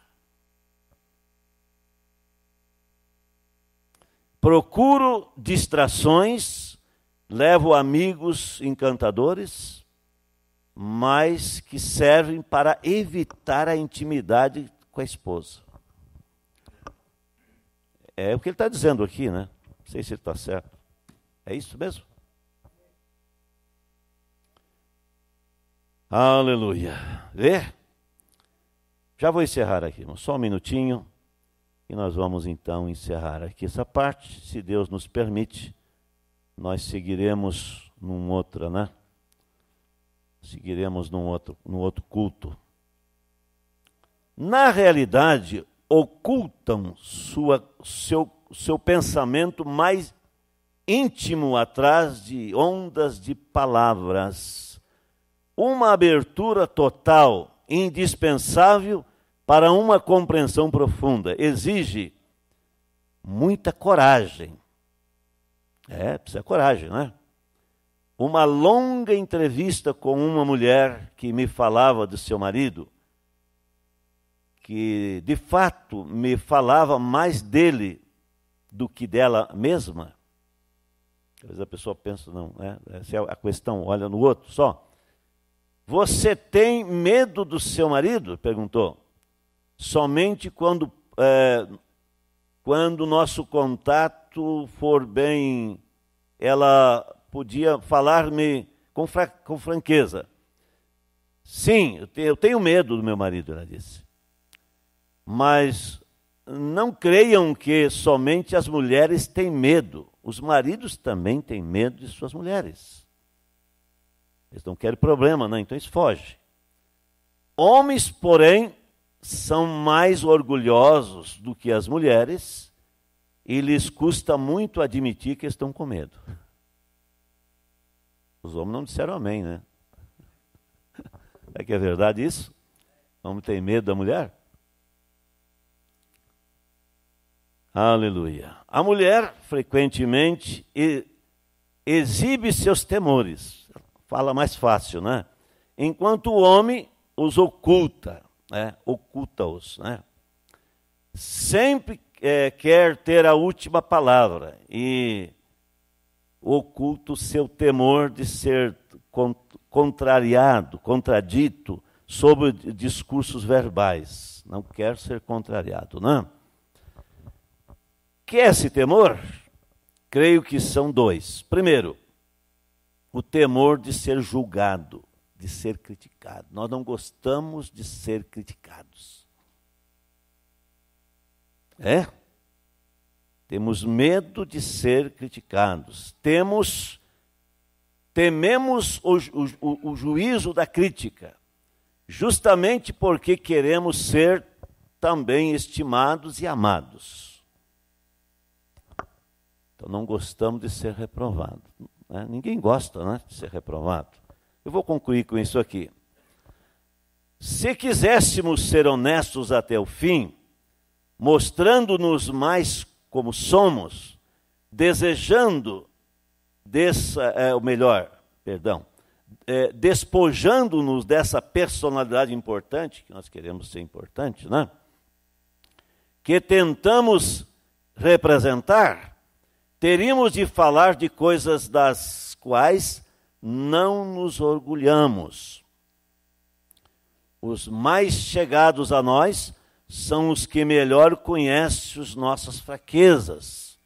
Procuro distrações, levo amigos encantadores, mas que servem para evitar a intimidade com a esposa. É o que ele está dizendo aqui, né? Não sei se ele está certo. É isso mesmo? Aleluia. Vê? Já vou encerrar aqui, irmão. Só um minutinho. E nós vamos então encerrar aqui essa parte. Se Deus nos permite, nós seguiremos num outro, né? Seguiremos num outro, num outro culto. Na realidade, ocultam sua, seu, seu pensamento mais íntimo atrás de ondas de palavras. Uma abertura total, indispensável para uma compreensão profunda. Exige muita coragem. É, precisa coragem, né? Uma longa entrevista com uma mulher que me falava do seu marido que de fato me falava mais dele do que dela mesma. Às vezes a pessoa pensa, não, é, essa é a questão, olha no outro só. Você tem medo do seu marido? perguntou. Somente quando é, quando nosso contato for bem, ela podia falar-me com, com franqueza. Sim, eu tenho medo do meu marido, ela disse. Mas não creiam que somente as mulheres têm medo. Os maridos também têm medo de suas mulheres. Eles não querem problema, não, então eles fogem. Homens, porém, são mais orgulhosos do que as mulheres e lhes custa muito admitir que estão com medo. Os homens não disseram amém, né? É que é verdade isso? O homem tem medo da mulher? Aleluia. A mulher, frequentemente, exibe seus temores. Fala mais fácil, né? Enquanto o homem os oculta, né? oculta-os. Né? Sempre é, quer ter a última palavra e oculta o seu temor de ser contrariado, contradito sobre discursos verbais. Não quer ser contrariado, não? Né? que é esse temor? Creio que são dois. Primeiro, o temor de ser julgado, de ser criticado. Nós não gostamos de ser criticados. É? Temos medo de ser criticados. Temos tememos o, o, o juízo da crítica, justamente porque queremos ser também estimados e amados. Então não gostamos de ser reprovado. Né? Ninguém gosta né, de ser reprovado. Eu vou concluir com isso aqui. Se quiséssemos ser honestos até o fim, mostrando-nos mais como somos, desejando dessa, é, o melhor, perdão, é, despojando-nos dessa personalidade importante, que nós queremos ser importante, né? Que tentamos representar, teríamos de falar de coisas das quais não nos orgulhamos. Os mais chegados a nós são os que melhor conhecem as nossas fraquezas.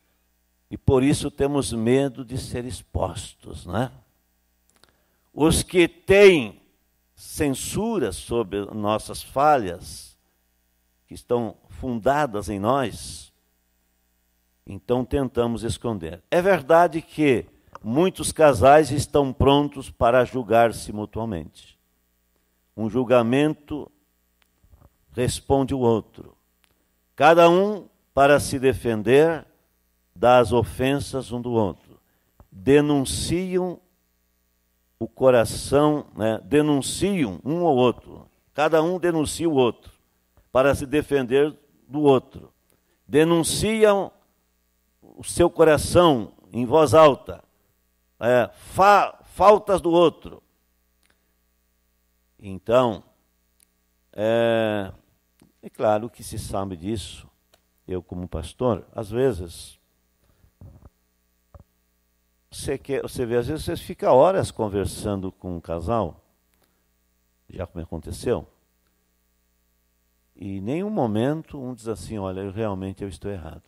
E por isso temos medo de ser expostos, né? Os que têm censura sobre nossas falhas, que estão fundadas em nós, então tentamos esconder. É verdade que muitos casais estão prontos para julgar-se mutuamente. Um julgamento responde o outro. Cada um para se defender das ofensas um do outro. Denunciam o coração, né? denunciam um ao outro. Cada um denuncia o outro para se defender do outro. Denunciam o seu coração em voz alta, é, fa faltas do outro. Então, é, é claro que se sabe disso, eu como pastor, às vezes, você, quer, você vê, às vezes você fica horas conversando com um casal, já como aconteceu, e em nenhum momento um diz assim, olha, eu, realmente eu estou errado.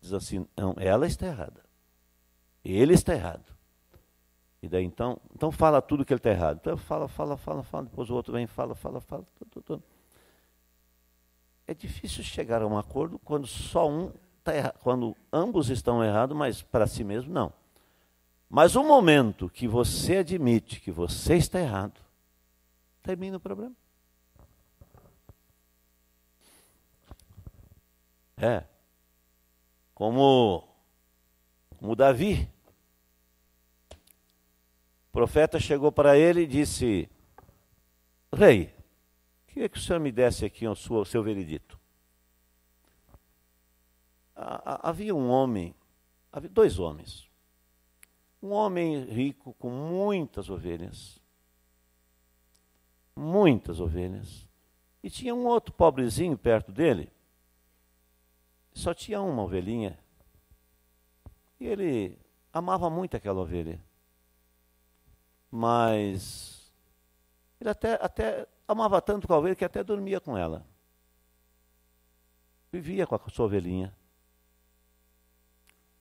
Diz assim, não, ela está errada. Ele está errado. E daí então, então fala tudo que ele está errado. Então fala, fala, fala, fala, depois o outro vem, fala, fala, fala. Tudo, tudo. É difícil chegar a um acordo quando só um está errado, quando ambos estão errados, mas para si mesmo não. Mas o momento que você admite que você está errado, termina o problema. É. Como, como Davi. O profeta chegou para ele e disse: Rei, queria que o senhor me desse aqui o seu, o seu veredito. Havia um homem, havia dois homens. Um homem rico com muitas ovelhas. Muitas ovelhas. E tinha um outro pobrezinho perto dele. Só tinha uma ovelhinha. E ele amava muito aquela ovelha. Mas ele até, até amava tanto com a ovelha que até dormia com ela. Vivia com a sua ovelhinha.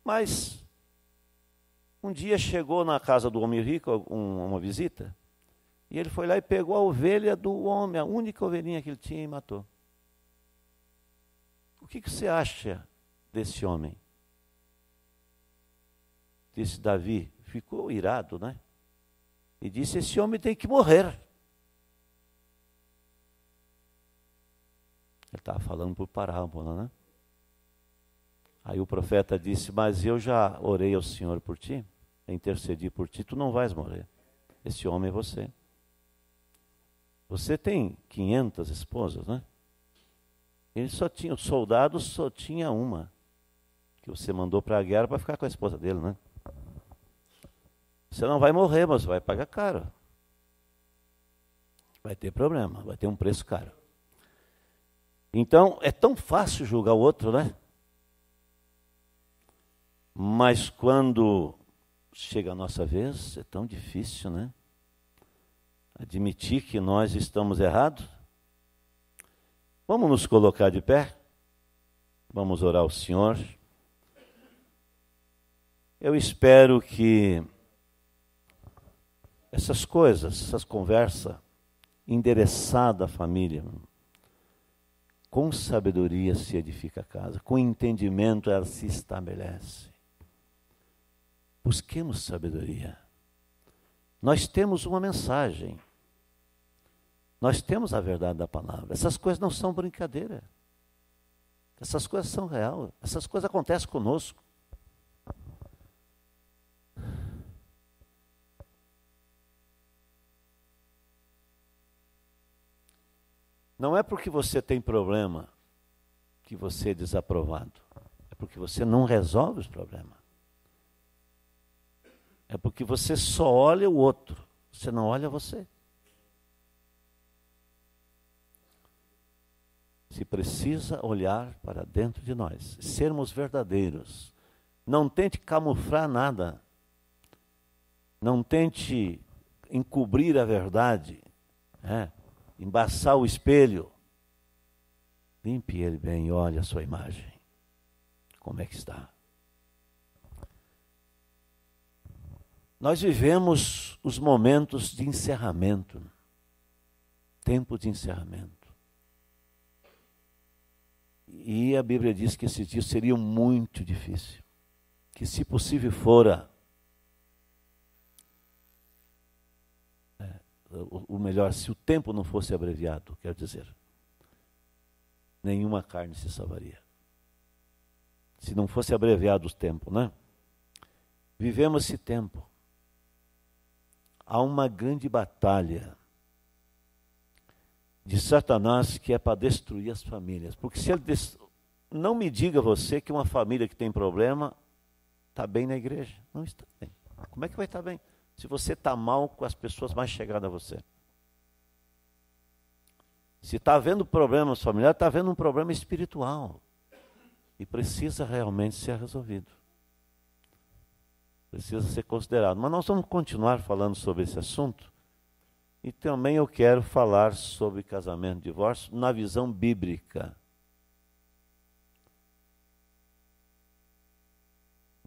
Mas um dia chegou na casa do homem rico um, uma visita, e ele foi lá e pegou a ovelha do homem, a única ovelhinha que ele tinha, e matou. O que, que você acha desse homem? Disse Davi, ficou irado, né? E disse: Esse homem tem que morrer. Ele estava falando por parábola, né? Aí o profeta disse: Mas eu já orei ao Senhor por ti intercedi por ti, tu não vais morrer. Esse homem é você. Você tem 500 esposas, né? Ele só tinha, o soldado só tinha uma, que você mandou para a guerra para ficar com a esposa dele, né? Você não vai morrer, mas vai pagar caro. Vai ter problema, vai ter um preço caro. Então, é tão fácil julgar o outro, né? Mas quando chega a nossa vez, é tão difícil, né? Admitir que nós estamos errados. Vamos nos colocar de pé. Vamos orar ao Senhor. Eu espero que essas coisas, essas conversas endereçada à família, com sabedoria se edifica a casa, com entendimento ela se estabelece. Busquemos sabedoria. Nós temos uma mensagem. Nós temos a verdade da palavra. Essas coisas não são brincadeira. Essas coisas são real. Essas coisas acontecem conosco. Não é porque você tem problema que você é desaprovado. É porque você não resolve os problemas. É porque você só olha o outro, você não olha você. Se precisa olhar para dentro de nós, sermos verdadeiros. Não tente camuflar nada. Não tente encobrir a verdade, é, embaçar o espelho. Limpe ele bem e olhe a sua imagem. Como é que está? Nós vivemos os momentos de encerramento, tempo de encerramento. E a Bíblia diz que esses dias seriam muito difíceis. Que se possível fora o melhor, se o tempo não fosse abreviado, quero dizer, nenhuma carne se salvaria. se não fosse abreviado o tempo, né? Vivemos esse tempo. Há uma grande batalha de Satanás que é para destruir as famílias. Porque se ele dest... não me diga você que uma família que tem problema está bem na igreja. Não está bem. Como é que vai estar bem? Se você está mal com as pessoas mais chegadas a você. Se está havendo problemas familiares, está havendo um problema espiritual. E precisa realmente ser resolvido. Precisa ser considerado. Mas nós vamos continuar falando sobre esse assunto. E também eu quero falar sobre casamento e divórcio na visão bíblica.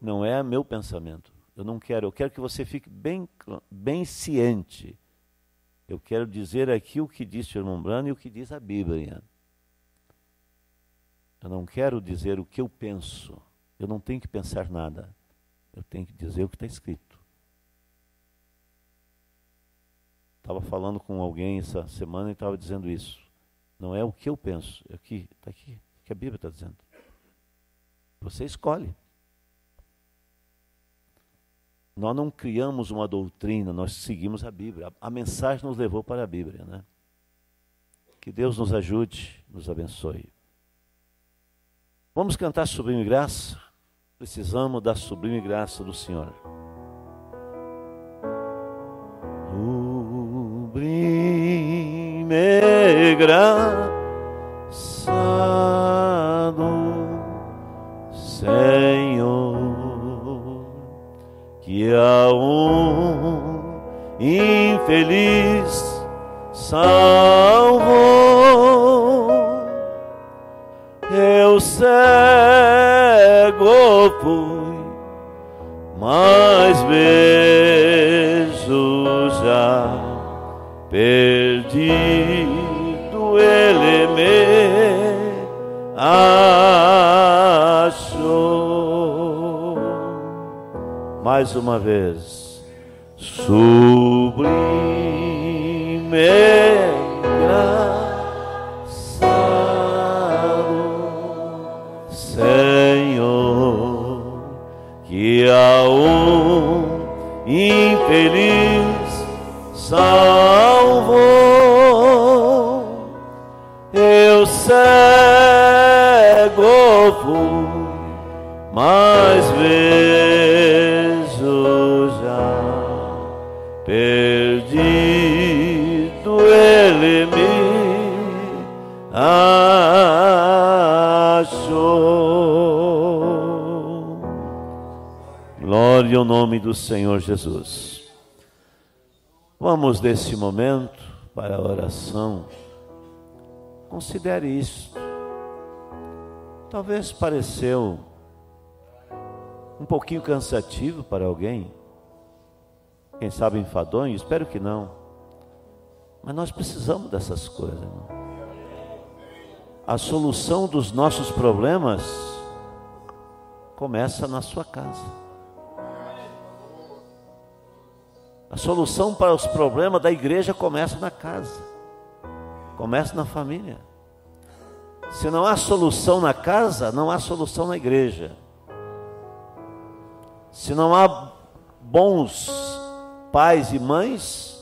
Não é meu pensamento. Eu não quero, eu quero que você fique bem, bem ciente. Eu quero dizer aqui o que disse o irmão Brano e o que diz a Bíblia. Eu não quero dizer o que eu penso. Eu não tenho que pensar nada. Eu tenho que dizer o que está escrito. Estava falando com alguém essa semana e estava dizendo isso. Não é o que eu penso, é o que está aqui, o que a Bíblia está dizendo. Você escolhe. Nós não criamos uma doutrina, nós seguimos a Bíblia. A, a mensagem nos levou para a Bíblia, né? Que Deus nos ajude, nos abençoe. Vamos cantar sublime graça? Precisamos da sublime graça do Senhor. Sublime graça do Senhor, que a um infeliz salvou eu cego fui, mas vejo já perdido ele me achou. Mais uma vez, sublime infeliz salvou. Eu cego fui, mas vejo do Senhor Jesus. Vamos nesse momento para a oração. Considere isso. Talvez pareceu um pouquinho cansativo para alguém. Quem sabe enfadonho, espero que não. Mas nós precisamos dessas coisas. Irmão. A solução dos nossos problemas começa na sua casa. A solução para os problemas da igreja começa na casa, começa na família. Se não há solução na casa, não há solução na igreja. Se não há bons pais e mães,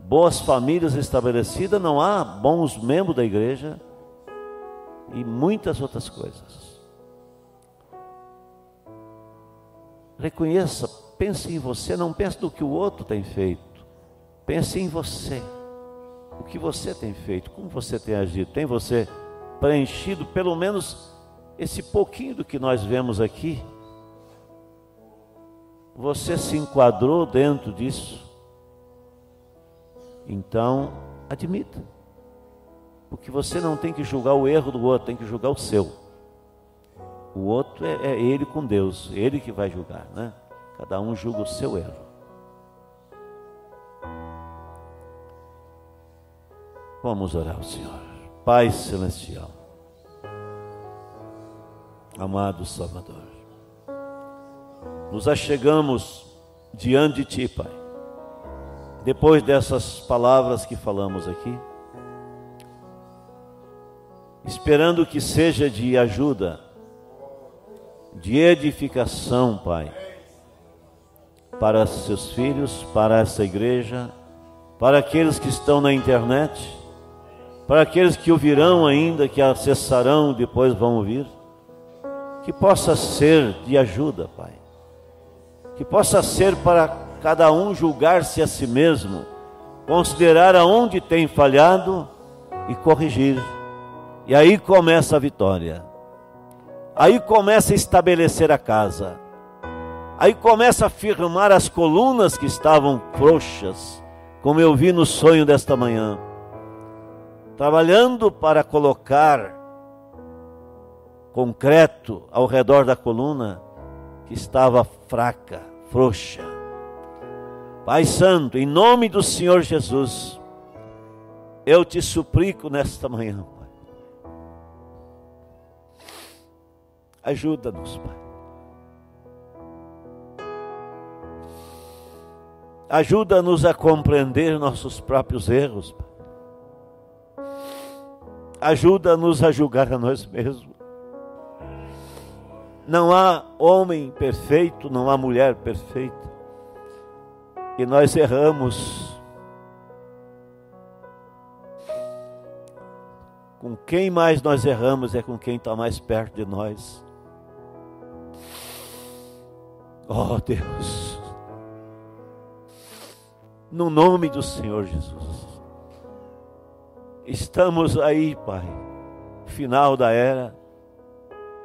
boas famílias estabelecidas, não há bons membros da igreja e muitas outras coisas. Reconheça Pense em você, não pense no que o outro tem feito. Pense em você. O que você tem feito, como você tem agido. Tem você preenchido pelo menos esse pouquinho do que nós vemos aqui? Você se enquadrou dentro disso? Então, admita. Porque você não tem que julgar o erro do outro, tem que julgar o seu. O outro é, é ele com Deus, ele que vai julgar, né? Cada um julga o seu erro. Vamos orar ao Senhor. Pai Celestial, amado Salvador, nos achegamos diante de Ti, Pai, depois dessas palavras que falamos aqui, esperando que seja de ajuda de edificação, Pai, para seus filhos, para essa igreja, para aqueles que estão na internet, para aqueles que ouvirão ainda, que acessarão, depois vão ouvir, que possa ser de ajuda, Pai, que possa ser para cada um julgar-se a si mesmo, considerar aonde tem falhado e corrigir. E aí começa a vitória. Aí começa a estabelecer a casa. Aí começa a firmar as colunas que estavam frouxas, como eu vi no sonho desta manhã. Trabalhando para colocar concreto ao redor da coluna que estava fraca, frouxa. Pai Santo, em nome do Senhor Jesus, eu te suplico nesta manhã, Ajuda-nos, Pai. Ajuda-nos a compreender nossos próprios erros. Ajuda-nos a julgar a nós mesmos. Não há homem perfeito, não há mulher perfeita. E nós erramos. Com quem mais nós erramos é com quem está mais perto de nós. Oh Deus, no nome do Senhor Jesus, estamos aí, Pai, final da era,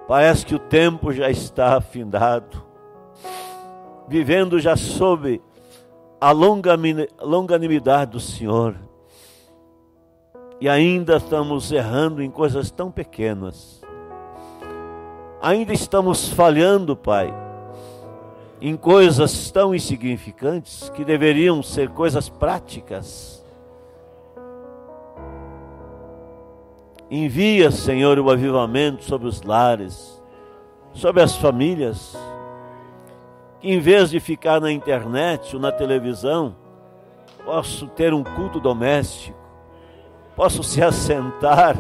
parece que o tempo já está afindado, vivendo já sob a longanimidade do Senhor, e ainda estamos errando em coisas tão pequenas, ainda estamos falhando, Pai em coisas tão insignificantes que deveriam ser coisas práticas. Envia, Senhor, o avivamento sobre os lares, sobre as famílias, que em vez de ficar na internet ou na televisão, posso ter um culto doméstico, posso se assentar,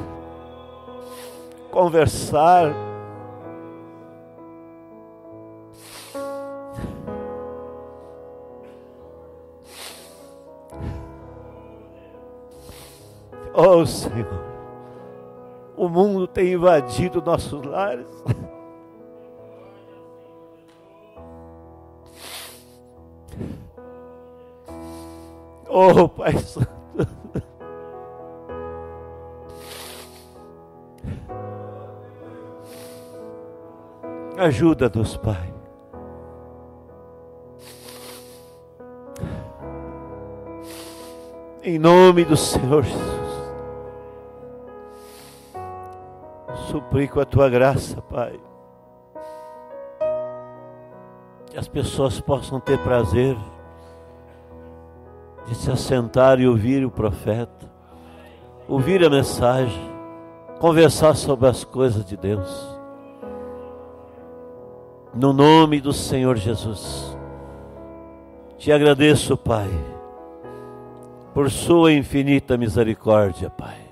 conversar, Oh Senhor, o mundo tem invadido nossos lares. Oh Pai Santo. Ajuda-nos, Pai. Em nome do Senhor Jesus. Suplico a tua graça, Pai. Que as pessoas possam ter prazer de se assentar e ouvir o profeta, ouvir a mensagem, conversar sobre as coisas de Deus. No nome do Senhor Jesus, te agradeço, Pai, por Sua infinita misericórdia, Pai.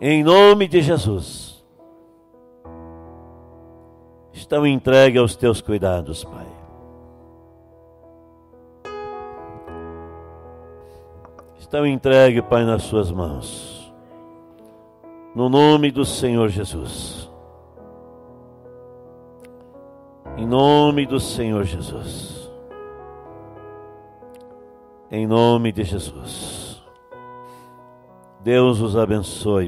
Em nome de Jesus. Estão entregues aos teus cuidados, Pai. Estão entregues, Pai, nas suas mãos. No nome do Senhor Jesus. Em nome do Senhor Jesus. Em nome de Jesus. Deus os abençoe.